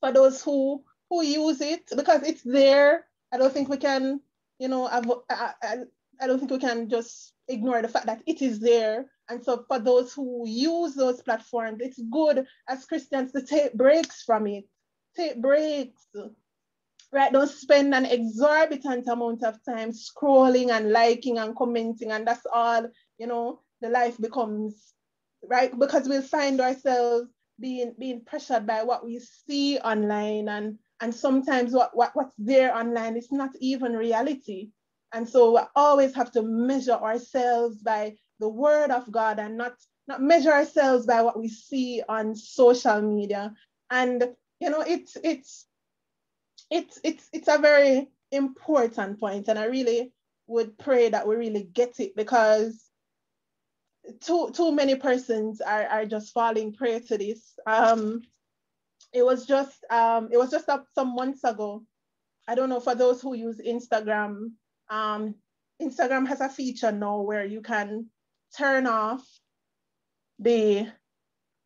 A: for those who who use it, because it's there, I don't think we can, you know, I, I, I don't think we can just ignore the fact that it is there. And so for those who use those platforms, it's good as Christians to take breaks from it. Take breaks, right? Don't spend an exorbitant amount of time scrolling and liking and commenting, and that's all, you know, the life becomes, right? Because we'll find ourselves being being pressured by what we see online and and sometimes what, what what's there online is not even reality and so we always have to measure ourselves by the word of God and not, not measure ourselves by what we see on social media. And you know, it's it's it's it's it's a very important point, and I really would pray that we really get it because too too many persons are, are just falling prey to this. Um, it was just um, it was just up some months ago. I don't know for those who use Instagram um, Instagram has a feature now where you can turn off the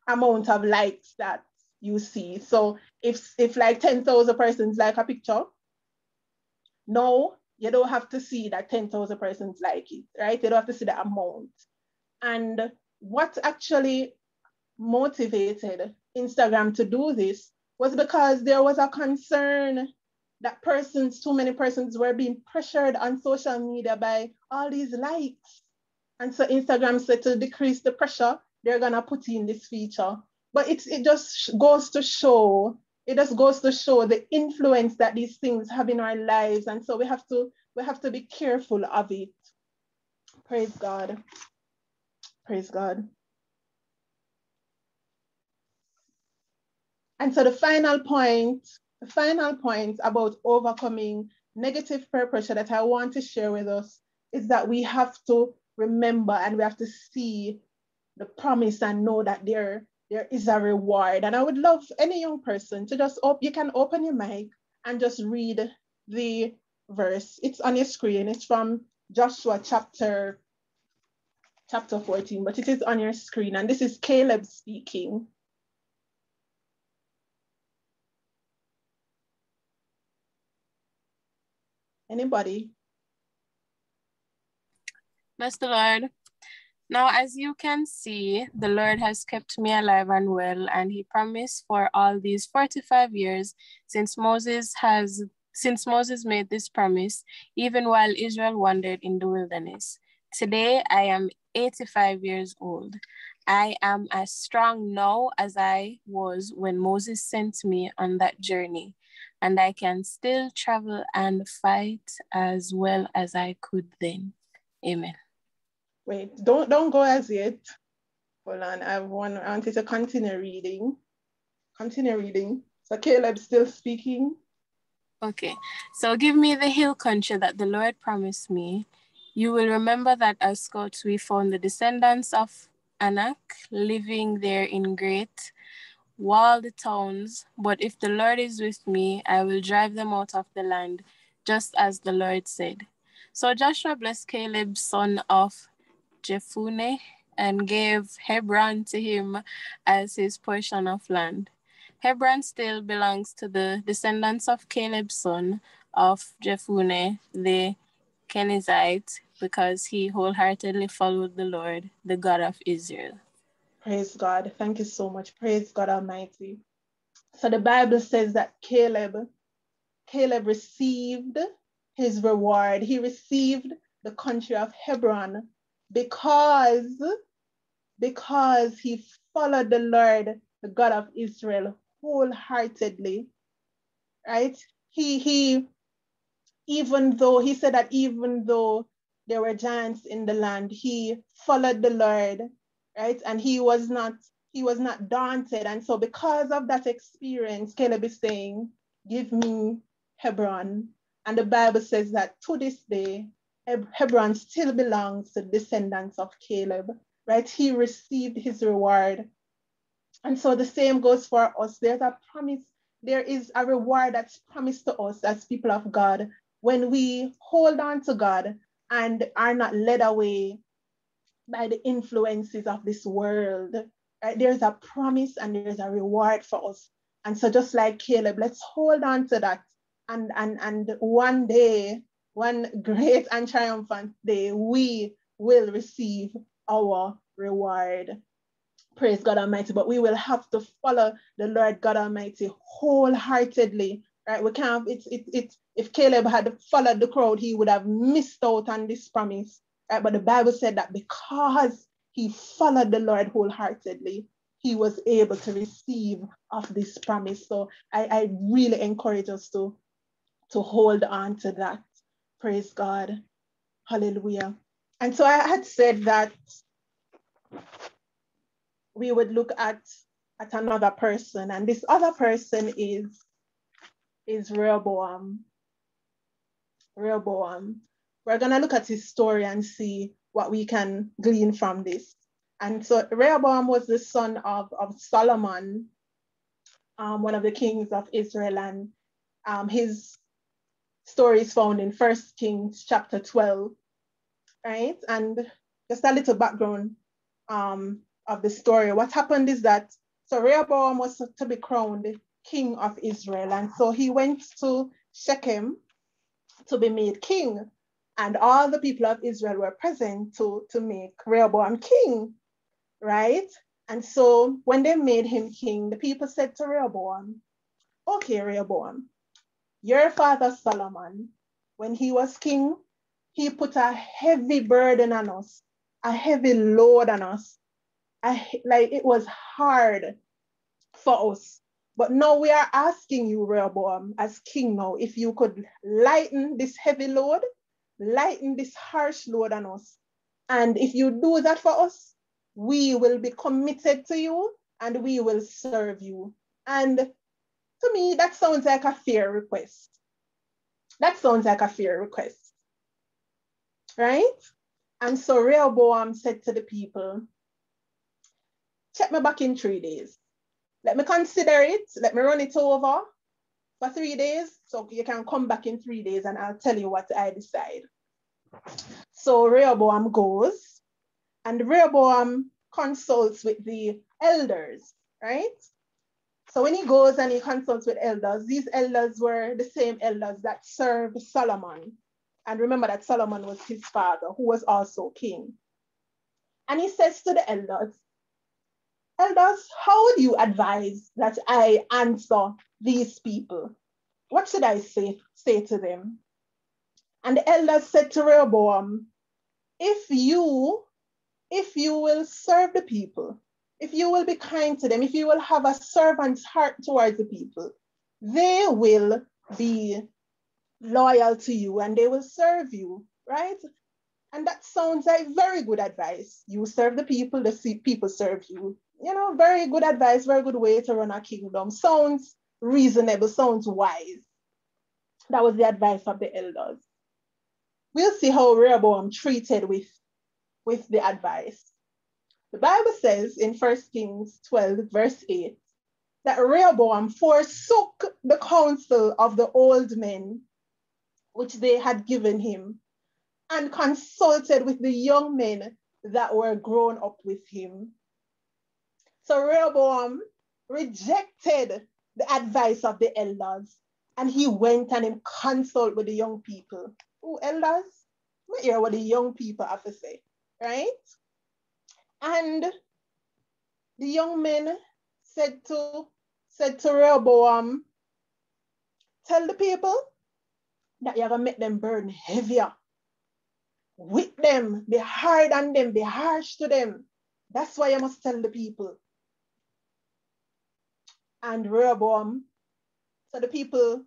A: amount of likes that you see. So if if like 10,000 persons like a picture, no, you don't have to see that 10,000 persons like it, right? You don't have to see the amount. And what actually motivated Instagram to do this was because there was a concern that persons, too many persons were being pressured on social media by all these likes. And so Instagram said to decrease the pressure, they're gonna put in this feature. But it's it just goes to show, it just goes to show the influence that these things have in our lives. And so we have to we have to be careful of it. Praise God. Praise God. And so the final point the final point about overcoming negative peer pressure that I want to share with us is that we have to remember and we have to see the promise and know that there, there is a reward. And I would love any young person to just, op- you can open your mic and just read the verse. It's on your screen. It's from Joshua chapter chapter 14, but it is on your screen. And this is Caleb speaking. Anybody?
G: Bless the Lord. Now, as you can see, the Lord has kept me alive and well, and he promised for all these 45 years since Moses has since Moses made this promise, even while Israel wandered in the wilderness. Today I am 85 years old. I am as strong now as I was when Moses sent me on that journey, and I can still travel and fight as well as I could then. Amen.
A: Wait, don't don't go as yet. Hold on, I want I wanted to continue reading. Continue reading. So Caleb's still speaking.
G: Okay, so give me the hill country that the Lord promised me. You will remember that as scouts we found the descendants of Anak living there in great walled towns. But if the Lord is with me, I will drive them out of the land, just as the Lord said. So Joshua blessed Caleb, son of Jephunneh, and gave Hebron to him as his portion of land. Hebron still belongs to the descendants of Caleb's son of Jephunneh, the Kenizzite, because he wholeheartedly followed the Lord, the God of Israel.
A: Praise God. Thank you so much. Praise God Almighty. So the Bible says that Caleb, Caleb received his reward. He received the country of Hebron because, because he followed the Lord, the God of Israel, wholeheartedly. Right? He he even though he said that even though there were giants in the land, he followed the Lord, right? And he was not he was not daunted. And so because of that experience, Caleb is saying, give me Hebron. And the Bible says that to this day, Hebron still belongs to descendants of Caleb, right? He received his reward. And so the same goes for us. There's a promise, there is a reward that's promised to us as people of God when we hold on to God and are not led away by the influences of this world. Right? There's a promise and there's a reward for us. And so just like Caleb, let's hold on to that. And, and, and one day, one great and triumphant day, we will receive our reward. Praise God Almighty. But we will have to follow the Lord God Almighty wholeheartedly. Right? We can't, it's it's it's if Caleb had followed the crowd, he would have missed out on this promise. Right? But the Bible said that because he followed the Lord wholeheartedly, he was able to receive of this promise. So I, I really encourage us to, to hold on to that. Praise God. Hallelujah. And so I had said that we would look at, at another person, and this other person is, is Rehoboam. Rehoboam. We're going to look at his story and see what we can glean from this. And so Rehoboam was the son of, of Solomon, um, one of the kings of Israel. And um, his story is found in First Kings chapter 12, right? And just a little background um, of the story. What happened is that, so Rehoboam was to be crowned king of Israel. And so he went to Shechem to be made king. And all the people of Israel were present to, to make Rehoboam king, right? And so when they made him king, the people said to Rehoboam, okay, Rehoboam, your father Solomon, when he was king, he put a heavy burden on us, a heavy load on us. Like it was hard for us but now we are asking you, Rehoboam, as king now, if you could lighten this heavy load, lighten this harsh load on us. And if you do that for us, we will be committed to you and we will serve you. And to me, that sounds like a fair request. That sounds like a fair request. Right? And so Rehoboam said to the people, check me back in three days. Let me consider it. Let me run it over for three days. So you can come back in three days and I'll tell you what I decide. So Rehoboam goes and Rehoboam consults with the elders, right? So when he goes and he consults with elders, these elders were the same elders that served Solomon. And remember that Solomon was his father, who was also king. And he says to the elders, Elders, how would you advise that I answer these people? What should I say, say to them? And the elders said to Rehoboam, if you, if you will serve the people, if you will be kind to them, if you will have a servant's heart towards the people, they will be loyal to you and they will serve you, right? And that sounds like very good advice. You serve the people, the people serve you. You know, very good advice, very good way to run a kingdom. Sounds reasonable, sounds wise. That was the advice of the elders. We'll see how Rehoboam treated with, with the advice. The Bible says in 1 Kings 12, verse 8, that Rehoboam forsook the counsel of the old men which they had given him and consulted with the young men that were grown up with him. So Rehoboam rejected the advice of the elders and he went and consulted with the young people. Oh, elders, let hear what the young people have to say, right? And the young men said to said to Rehoboam, tell the people that you're gonna make them burn heavier with them, be hard on them, be harsh to them. That's why I must tell the people. And Rehoboam, so the people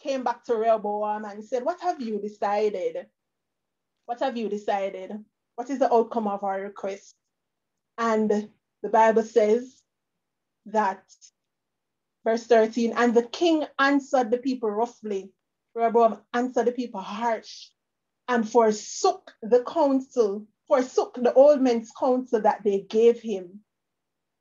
A: came back to Rehoboam and said, What have you decided? What have you decided? What is the outcome of our request? And the Bible says that, verse 13, and the king answered the people roughly. Rehoboam answered the people harsh and forsook the counsel, forsook the old men's counsel that they gave him,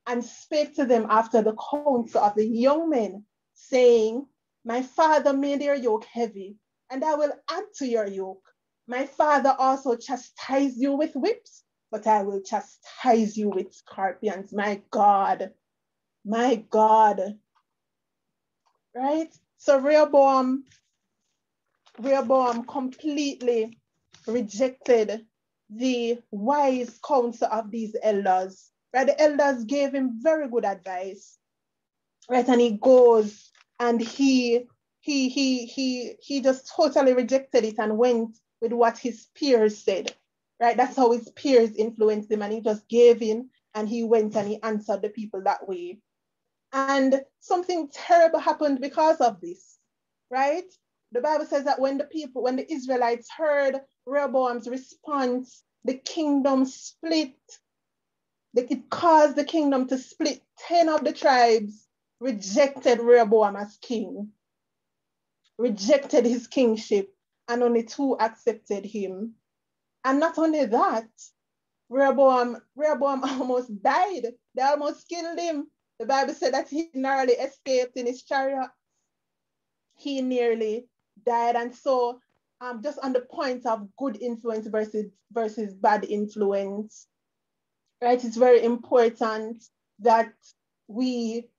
A: and spake to them after the counsel of the young men, saying, My father made your yoke heavy, and I will add to your yoke. My father also chastised you with whips, but I will chastise you with scorpions. My God, my God. Right? So Rehoboam Rehoboam completely rejected the wise counsel of these elders. Right? The elders gave him very good advice. Right? And he goes and he he he he he just totally rejected it and went with what his peers said. Right? That's how his peers influenced him, and he just gave in and he went and he answered the people that way. And something terrible happened because of this, right? The Bible says that when the people, when the Israelites heard Rehoboam's response, the kingdom split. It caused the kingdom to split. 10 of the tribes rejected Rehoboam as king, rejected his kingship, and only two accepted him. And not only that, Rehoboam, Rehoboam almost died. They almost killed him. The Bible said that he narrowly escaped in his chariot. He nearly died. And so um, just on the point of good influence versus versus bad influence, right? It's very important that we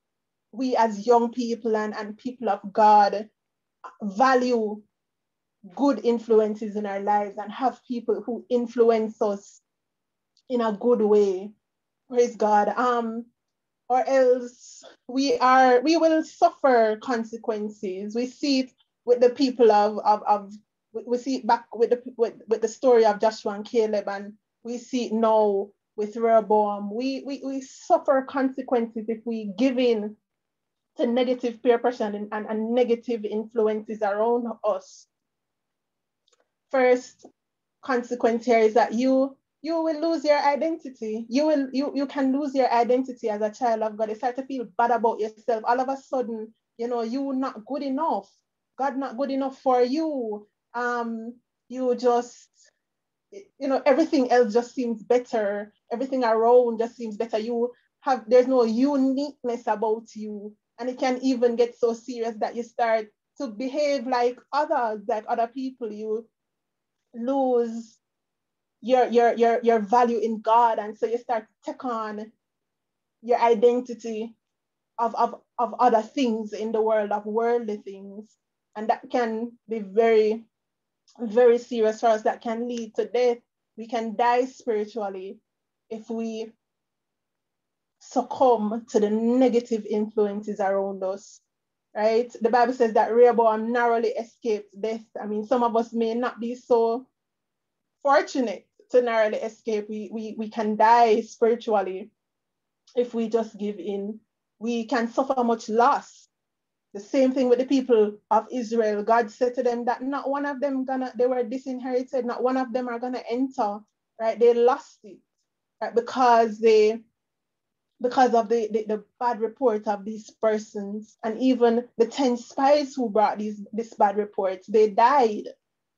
A: we as young people and, and people of God value good influences in our lives and have people who influence us in a good way. Praise God. Um, or else we are we will suffer consequences. We see it with the people of, of, of we see it back with the with, with the story of Joshua and Caleb, and we see it now with Rehoboam. We, we, we suffer consequences if we give in to negative peer pressure and, and, and negative influences around us. First consequence here is that you you will lose your identity. You will you you can lose your identity as a child of God. You start to feel bad about yourself. All of a sudden, you know, you're not good enough. God not good enough for you. Um, you just, you know, everything else just seems better. Everything around just seems better. You have, there's no uniqueness about you. And it can even get so serious that you start to behave like others, like other people. You lose your, your, your, your value in God. And so you start to take on your identity of, of, of other things in the world, of worldly things. And that can be very, very serious for us. That can lead to death. We can die spiritually if we succumb to the negative influences around us. Right? The Bible says that Rehoboam narrowly escaped death. I mean, some of us may not be so fortunate, to narrowly escape. We, we, we can die spiritually if we just give in. We can suffer much loss. The same thing with the people of Israel. God said to them that not one of them gonna, they were disinherited, not one of them are gonna enter, right? They lost it, right? Because they because of the, the, the, bad report of these persons. And even the 10 spies who brought these this bad report they died.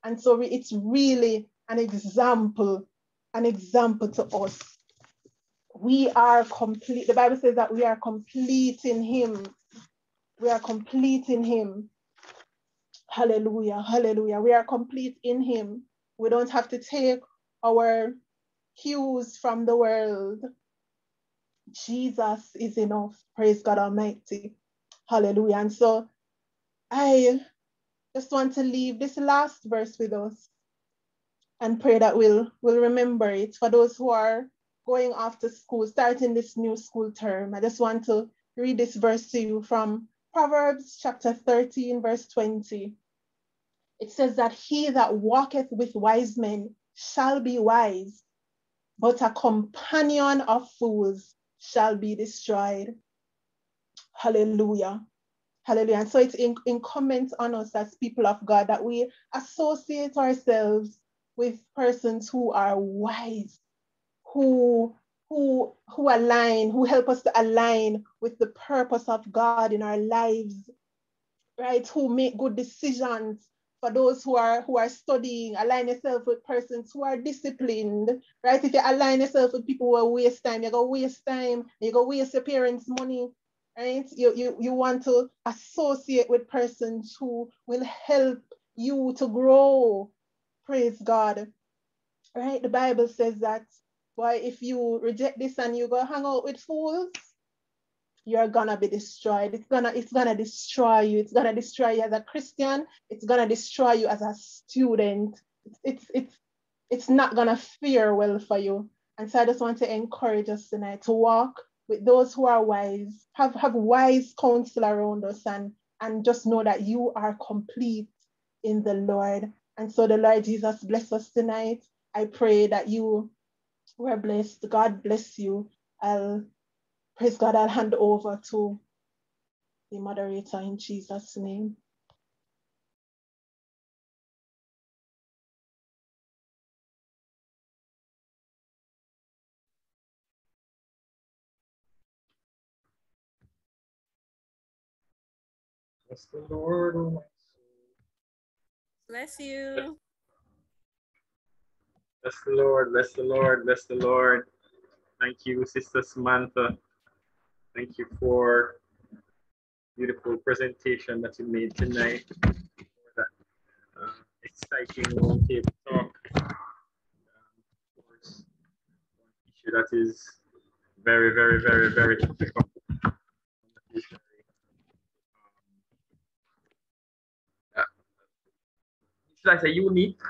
A: And so it's really an example an example to us. We are complete the bible says that we are complete in him. We are complete in him. Hallelujah hallelujah. We are complete in him. We don't have to take our cues from the world Jesus is enough. Praise God Almighty. Hallelujah. And so I just want to leave this last verse with us and pray that we'll, we'll remember it for those who are going off to school, starting this new school term. I just want to read this verse to you from Proverbs chapter 13, verse 20. It says that he that walketh with wise men shall be wise, but a companion of fools shall be destroyed. Hallelujah. Hallelujah. And so it's incumbent on us as people of God that we associate ourselves with persons who are wise, who who who align, who help us to align with the purpose of God in our lives, right? Who make good decisions, for those who are who are studying, align yourself with persons who are disciplined, right? If you align yourself with people who are waste time, you're gonna waste time, you're gonna waste your parents' money, right? You, you, you want to associate with persons who will help you to grow. Praise God. Right? The Bible says that, boy, if you reject this and you go hang out with fools, you're gonna be destroyed. It's gonna, it's gonna destroy you. It's gonna destroy you as a Christian. It's gonna destroy you as a student. It's it's it's, it's not gonna fare well for you. And so I just want to encourage us tonight to walk with those who are wise, have, have wise counsel around us and, and just know that you are complete in the Lord. And so the Lord Jesus bless us tonight. I pray that you were blessed. God bless you. I'll Praise God, I'll hand over to the moderator in Jesus' name.
H: Bless the Lord, oh my soul.
B: Bless you.
H: Bless the Lord, bless the Lord, bless the Lord. Thank you, Sister Samantha. Thank you for beautiful presentation that you made tonight. For that uh, exciting roundtable talk. Um, of course, one issue that is very, very, very, very topical. It's like a unique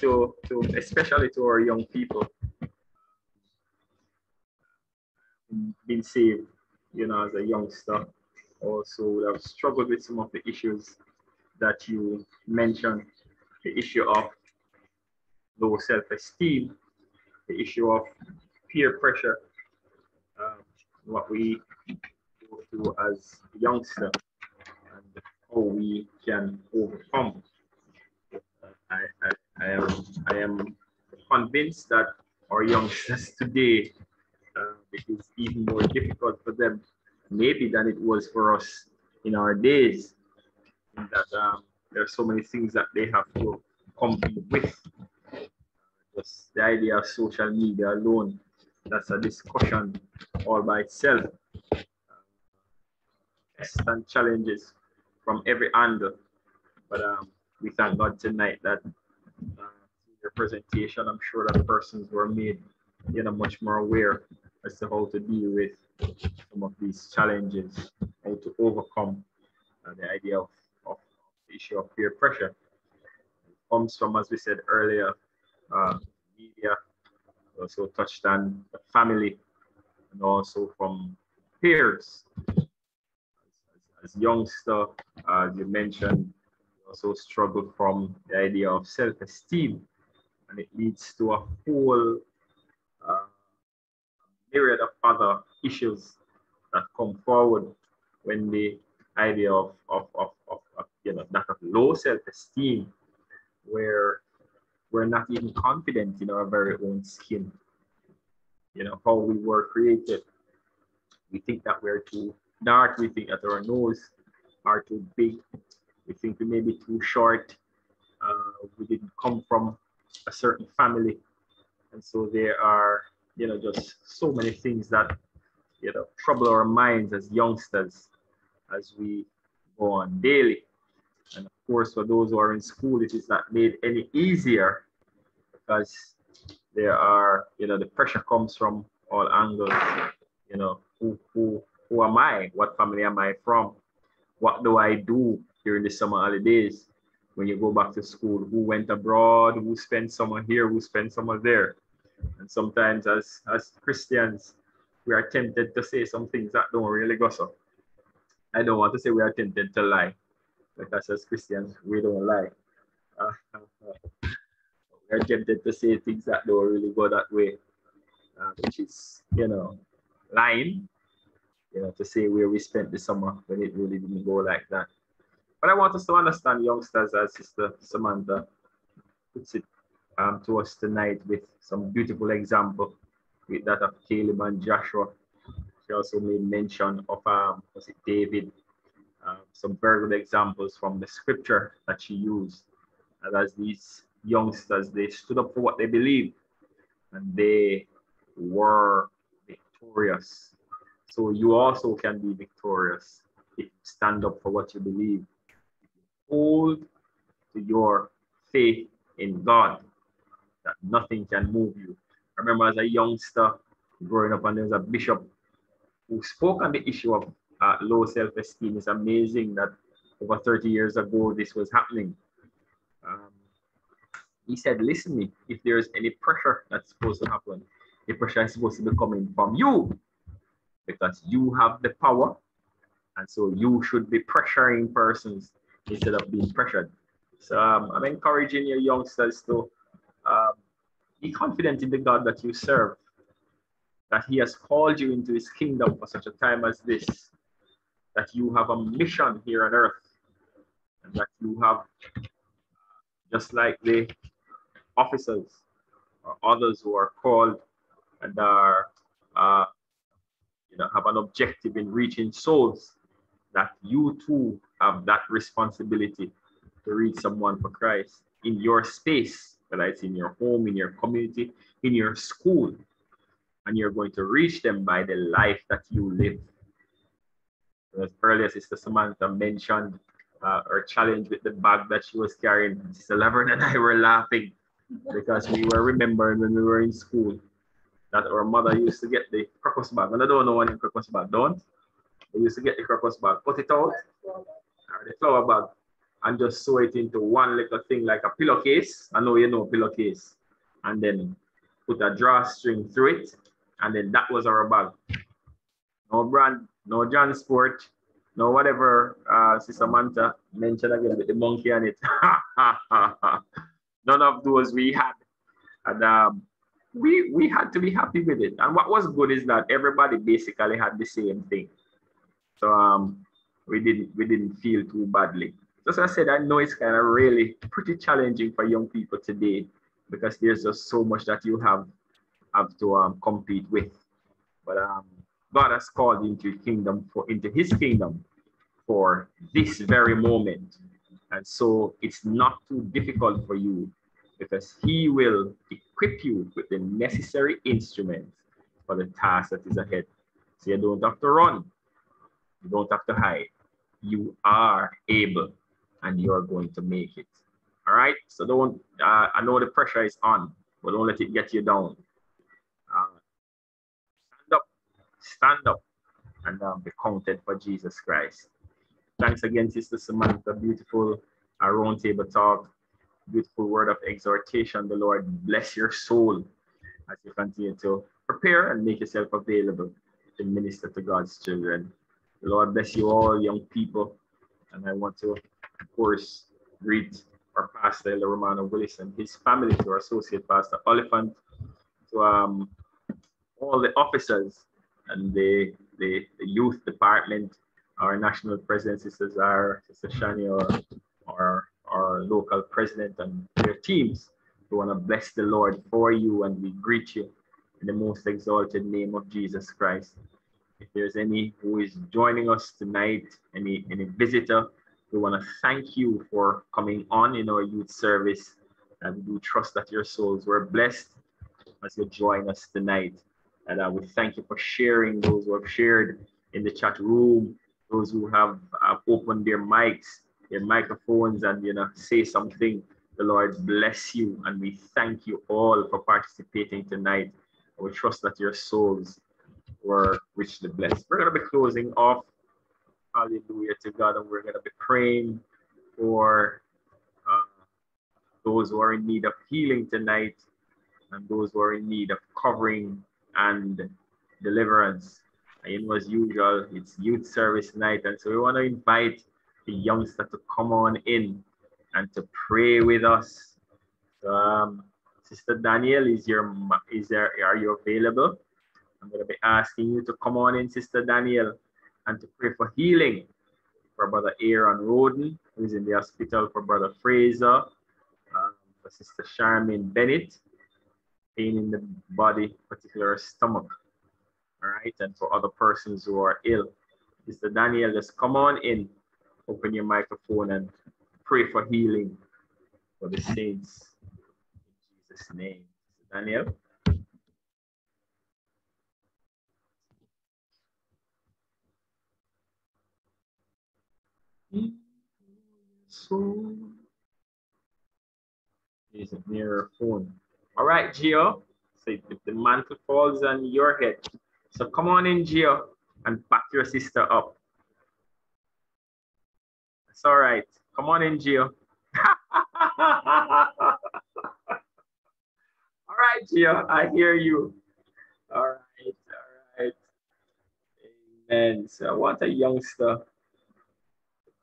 H: to, to especially to our young people being saved you know, as a youngster, also would have struggled with some of the issues that you mentioned, the issue of low self-esteem, the issue of peer pressure, uh, what we go through as youngsters, and how we can overcome. I, I, I, am, I am convinced that our youngsters today uh, it is even more difficult for them maybe than it was for us in our days. In that um, there are so many things that they have to compete with. Just the idea of social media alone, that's a discussion all by itself. Tests and challenges from every angle. But um, we thank God tonight that uh, your presentation, I'm sure that persons were made you know much more aware as to how to deal with some of these challenges, how to overcome uh, the idea of, of the issue of peer pressure. It comes from, as we said earlier, uh, media, also touched on the family, and also from peers. As, as, as youngster, uh, you mentioned, also struggle from the idea of self-esteem and it leads to a whole uh, myriad of other issues that come forward when the idea of, of, of, of, of you know that of low self-esteem where we're not even confident in our very own skin. You know how we were created. We think that we're too dark. We think that our nose are too big. We think we may be too short. Uh, we didn't come from a certain family. And so there are you know just so many things that you know trouble our minds as youngsters as we go on daily. And of course for those who are in school it is not made any easier because there are you know the pressure comes from all angles. You know who who who am i? What family am i from? What do i do during the summer holidays? When you go back to school who went abroad? Who spent summer here? Who spent summer there and sometimes as as christians we are tempted to say some things that don't really go so. I don't want to say we are tempted to lie because as christians we don't lie. We are tempted to say things that don't really go that way uh, which is you know lying. You know to say where we spent the summer when it really didn't go like that. But I want us to understand youngsters, as Sister Samantha puts it um, to us tonight with some beautiful example with that of Caleb and Joshua. She also made mention of um, was it David, um, some very good examples from the scripture that she used. And as these youngsters, they stood up for what they believed and they were victorious. So you also can be victorious if you stand up for what you believe hold to your faith in God, that nothing can move you. I remember as a youngster growing up, and there was a bishop who spoke on the issue of uh, low self esteem. It's amazing that over 30 years ago this was happening. Um, he said, Listen, me, if there's any pressure that's supposed to happen, the pressure is supposed to be coming from you because you have the power. And so you should be pressuring persons instead of being pressured. So um, I'm encouraging your youngsters to um, be confident in the God that you serve, that He has called you into His kingdom for such a time as this, that you have a mission here on earth, and that you have, just like the officers or others who are called and are, uh, you know, have an objective in reaching souls, that you too have that responsibility to reach someone for Christ in your space, whether it's in your home, in your community, in your school, and you're going to reach them by the life that you live. As earlier, Sister Samantha mentioned uh, her challenge with the bag that she was carrying. Sister Laverne and I were laughing because we were remembering when we were in school that our mother used to get the crocus bag. And I don't know the crocus bag don't. They used to get the crocus bag, put it out, or the flower bag, and just sew it into one little thing like a pillowcase. I know you know pillowcase. And then put a drawstring through it. And then that was our bag. No brand, no JanSport, no whatever uh, Sister Manta mentioned again with the monkey on it. None of those we had. And um, we, we had to be happy with it. And what was good is that everybody basically had the same thing. So um, we didn't we didn't feel too badly. As I said, I know it's kind of really pretty challenging for young people today because there's just so much that you have have to um, compete with. But um, God has called into kingdom for into His kingdom for this very moment, and so it's not too difficult for you because He will equip you with the necessary instruments for the task that is ahead. So you don't have to run, you don't have to hide. You are able and you're going to make it. All right. So don't, uh, I know the pressure is on, but don't let it get you down. Uh, stand up, stand up, and um, be counted for Jesus Christ. Thanks again, Sister Samantha. Beautiful uh, roundtable talk. Beautiful word of exhortation. The Lord bless your soul as you continue to prepare and make yourself available to minister to God's children. The Lord bless you all, young people. And I want to, of course, greet our pastor, Elder Romano Willis, and his family, to our associate pastor, Oliphant, to um, all the officers and the, the, the youth department, our national president, Sister Zara, Sister Shani, or our, our local president and their teams. We want to bless the Lord for you and we greet you in the most exalted name of Jesus Christ. If there's any who is joining us tonight, any, any visitor, we want to thank you for coming on in our youth service. And we trust that your souls were blessed as you join us tonight. And uh, we thank you for sharing those who have shared in the chat room, those who have uh, opened their mics, their microphones, and you know say something. The Lord bless you, and we thank you all for participating tonight. We trust that your souls were richly blessed. We're going to be closing off. Hallelujah to God, and we're going to be praying for uh, those who are in need of healing tonight and those who are in need of covering and deliverance. And as usual, it's youth service night, and so we want to invite the youngster to come on in and to pray with us. Um, Sister Daniel, is your is there are you available? I'm going to be asking you to come on in, Sister Daniel, and to pray for healing for Brother Aaron Roden, who's in the hospital, for Brother Fraser, um, for Sister Charmaine Bennett, pain in the body, particular stomach, all right, and for other persons who are ill. Sister Daniel, just come on in, open your microphone and pray for healing for the saints. In Jesus' name. Daniel. So, is near your phone? All right, Gio. So if the mantle falls on your head. So come on in, Gio, and back your sister up. It's all right. Come on in, Gio. all right, Gio, I hear you. All right, all right. Amen. So want a youngster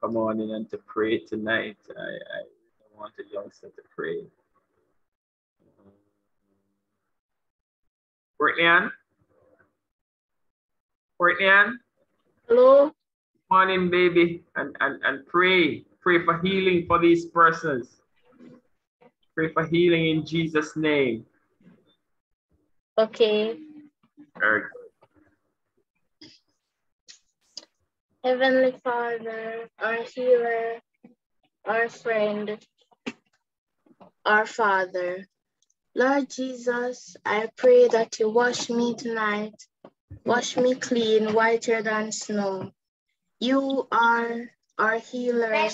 H: come on in and to pray tonight. I, I want a youngster to pray. Courtney Ann? Courtney Ann?
D: Hello?
H: In, baby, and, and, and pray. Pray for healing for these persons. Pray for healing in Jesus' name.
D: Okay.
H: Very good.
D: Heavenly Father, our healer, our friend, our Father. Lord Jesus, I pray that you wash me tonight. Wash me clean, whiter than snow. You are our healer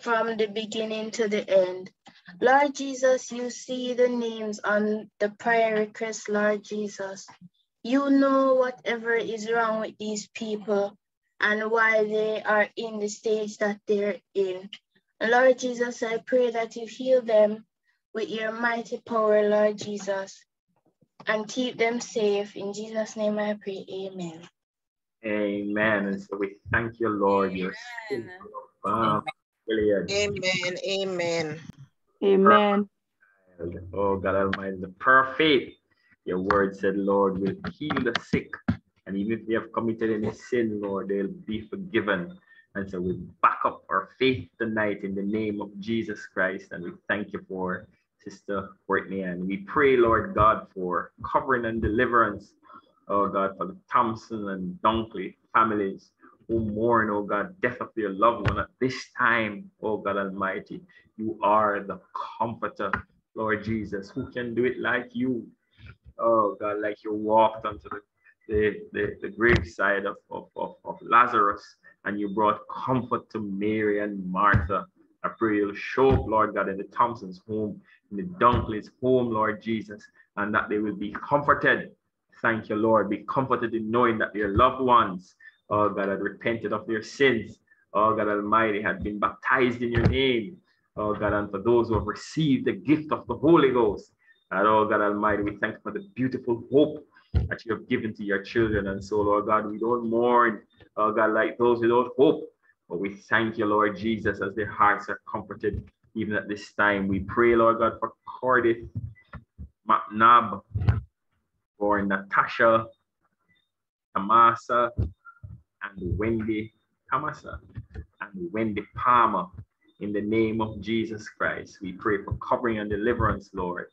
D: from the beginning to the end. Lord Jesus, you see the names on the prayer request, Lord Jesus. You know whatever is wrong with these people and why they are in the stage that they're in. Lord Jesus, I pray that you heal them with your mighty power, Lord Jesus, and keep them safe. In Jesus' name I pray, amen.
H: Amen. And so we thank you, Lord. You're so. Brilliant.
I: Amen. Amen.
C: Amen.
H: Oh God Almighty, the perfect. Your word said, Lord, will heal the sick. And even if they have committed any sin, Lord, they'll be forgiven. And so we back up our faith tonight in the name of Jesus Christ. And we thank you for Sister Courtney. And we pray, Lord God, for covering and deliverance. Oh God, for the Thompson and Dunkley families who mourn, oh God, death of their loved one at this time, oh God Almighty. You are the comforter, Lord Jesus. Who can do it like you? Oh God, like you walked onto the the, the, the graveside of, of, of, of Lazarus and you brought comfort to Mary and Martha. I pray you'll show up, Lord God, in the Thompson's home, in the Dunkley's home, Lord Jesus, and that they will be comforted. Thank you, Lord. Be comforted in knowing that their loved ones, oh God, had repented of their sins. Oh God Almighty, had been baptized in your name. Oh God, and for those who have received the gift of the Holy Ghost. And oh God Almighty, we thank you for the beautiful hope that you have given to your children. And so, Lord God, we don't mourn, oh God, like those without hope. But we thank you, Lord Jesus, as their hearts are comforted even at this time. We pray, Lord God, for Cordith, McNabb, for Natasha, Tamasa, and Wendy Tamasa, and Wendy Palmer. In the name of Jesus Christ, we pray for covering and deliverance, Lord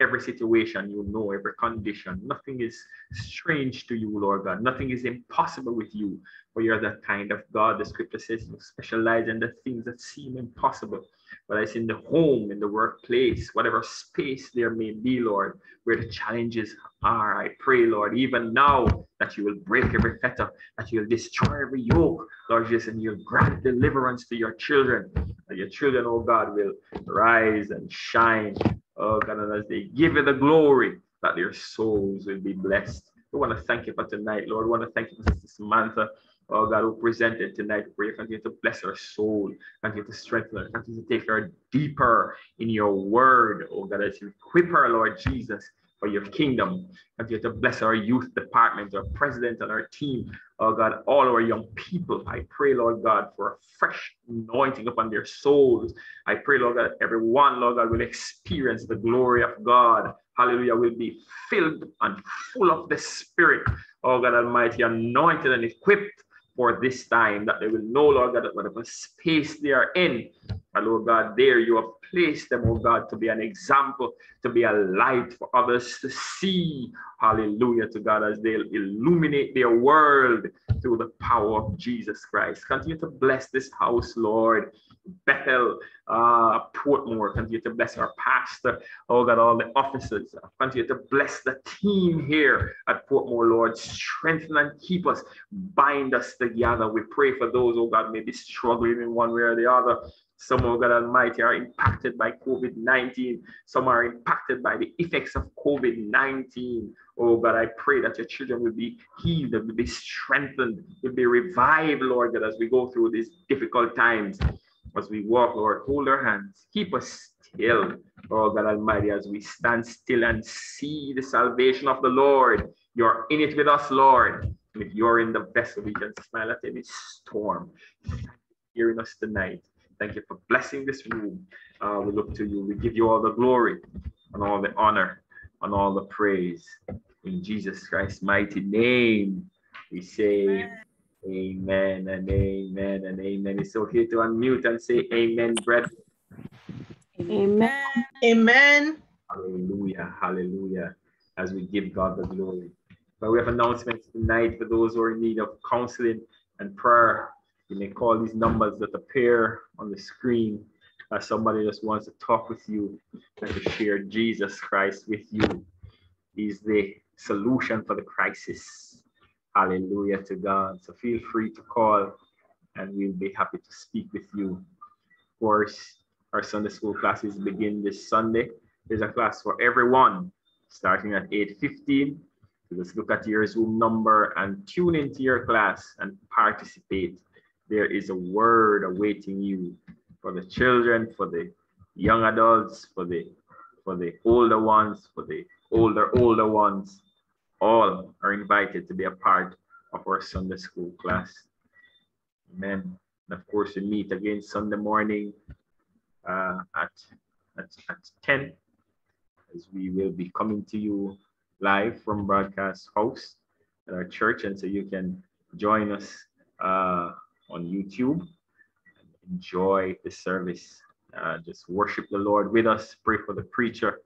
H: every situation you know, every condition. Nothing is strange to you, Lord God. Nothing is impossible with you, for you're that kind of God. The scripture says you specialize in the things that seem impossible, whether it's in the home, in the workplace, whatever space there may be, Lord, where the challenges are. I pray, Lord, even now that you will break every fetter, that you will destroy every yoke, Lord Jesus, and you'll grant deliverance to your children. That your children, oh God, will rise and shine Oh God, and as they give you the glory, that their souls will be blessed. We want to thank you for tonight, Lord. We want to thank you for Sister Samantha. Oh God, who presented tonight. We pray continue to bless her soul, continue to strengthen her, continue to take her deeper in your word. Oh God, as you equip her, Lord Jesus, for your kingdom. Continue to bless our youth department, our president, and our team. Oh God, all our young people. I pray, Lord God, for a fresh anointing upon their souls. I pray, Lord God, everyone, Lord God, will experience the glory of God. Hallelujah, will be filled and full of the Spirit. Oh God Almighty, anointed and equipped for this time, that they will know, Lord God, that whatever space they are in, Lord God, there you have placed them, oh God, to be an example, to be a light for others to see. Hallelujah to God as they illuminate their world through the power of Jesus Christ. Continue to bless this house, Lord. Bethel, uh, Portmore, continue to bless our pastor, oh God, all the officers, continue to bless the team here at Portmore, Lord. Strengthen and keep us, bind us together. We pray for those, oh God, maybe struggling in one way or the other. Some, of God Almighty, are impacted by COVID 19. Some are impacted by the effects of COVID 19. Oh God, I pray that your children will be healed, will be strengthened, will be revived, Lord, that as we go through these difficult times, as we walk, Lord, hold our hands, keep us still, oh God Almighty, as we stand still and see the salvation of the Lord. You're in it with us, Lord. And if you're in the vessel, we can smile at any storm. Hearing us tonight. Thank you for blessing this room. Uh, we look to you. We give you all the glory and all the honor and all the praise. In Jesus Christ's mighty name, we say amen, and amen and amen. It's okay to unmute and say amen, brethren.
A: Amen. Amen.
H: Hallelujah. Hallelujah. As we give God the glory. But we have announcements tonight for those who are in need of counseling and prayer. You may call these numbers that appear on the screen as somebody just wants to talk with you and to share Jesus Christ with you. He's the solution for the crisis. Hallelujah to God. So feel free to call and we'll be happy to speak with you. Of course, our Sunday school classes begin this Sunday. There's a class for everyone starting at 8.15. So just look at your Zoom number and tune into your class and participate there is a word awaiting you for the children, for the young adults, for the for the older ones, for the older older ones. All are invited to be a part of our Sunday school class. Amen. And of course, we meet again Sunday morning uh, at, at, at 10 as we will be coming to you live from broadcast house at our church. And so you can join us uh, on YouTube. Enjoy the service. Uh, just worship the Lord with us. Pray for the preacher.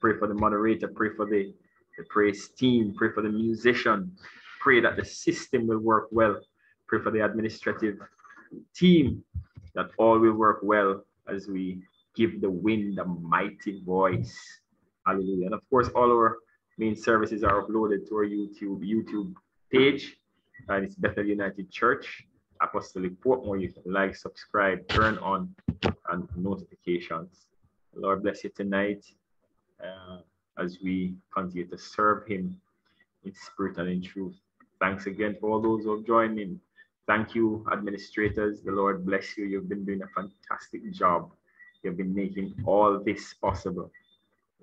H: Pray for the moderator. Pray for the, the praise team. Pray for the musician. Pray that the system will work well. Pray for the administrative team that all will work well as we give the wind a mighty voice. Hallelujah. And of course, all our main services are uploaded to our YouTube YouTube page. And it's Bethel United Church. Apostolic Portmore. You can like, subscribe, turn on and notifications. Lord bless you tonight uh, as we continue to serve Him in spirit and in truth. Thanks again for all those who have joined in. Thank you, administrators. The Lord bless you. You've been doing a fantastic job. You've been making all this possible.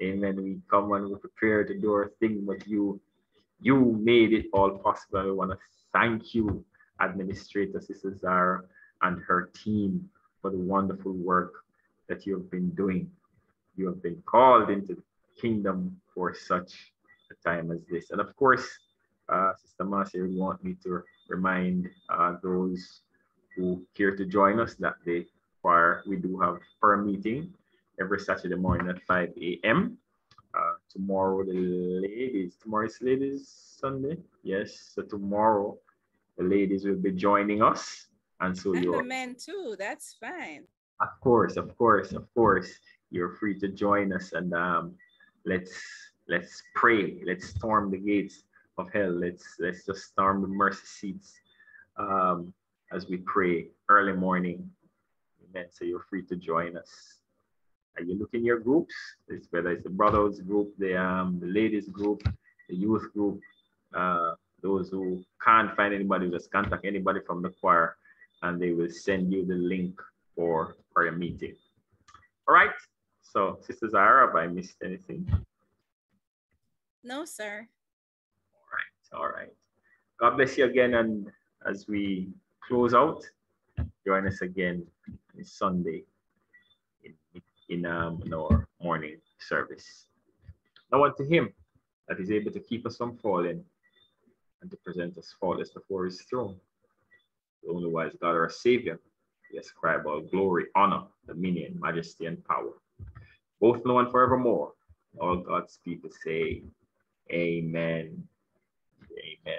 H: Amen. We come and we prepare to do our thing, but you you made it all possible. I want to thank you administrator, Sister Zara, and her team for the wonderful work that you have been doing. You have been called into the kingdom for such a time as this. And of course, uh, Sister Marcia would want me to remind uh, those who care to join us that day for we do have prayer meeting every Saturday morning at 5 a.m. Uh, tomorrow the ladies, tomorrow is ladies Sunday. Yes, so tomorrow the ladies will be joining us. And so
B: And
H: you're
B: the men too. That's fine.
H: of course, of course, of course, you're free to join us and um, let's let's pray. Let's storm the gates of hell. Let's let's just storm the mercy seats um, as we pray early morning. Amen. So you're free to join us. And you look in your groups. It's whether it's the brothers group, the um the ladies group, the youth group. Uh, those who can't find anybody, just contact anybody from the choir, and they will send you the link for prayer meeting. All right. So, Sister Zara, have I missed anything?
B: No, sir. All right.
H: All right. God bless you again. And as we close out, join us again this Sunday in, in, um, in our morning service. Now unto him that is able to keep us from falling and to present us faultless before his throne. The only wise God, our Savior, we ascribe all glory, honor, dominion, majesty, and power, both now and forevermore. All God's people say, Amen. Amen.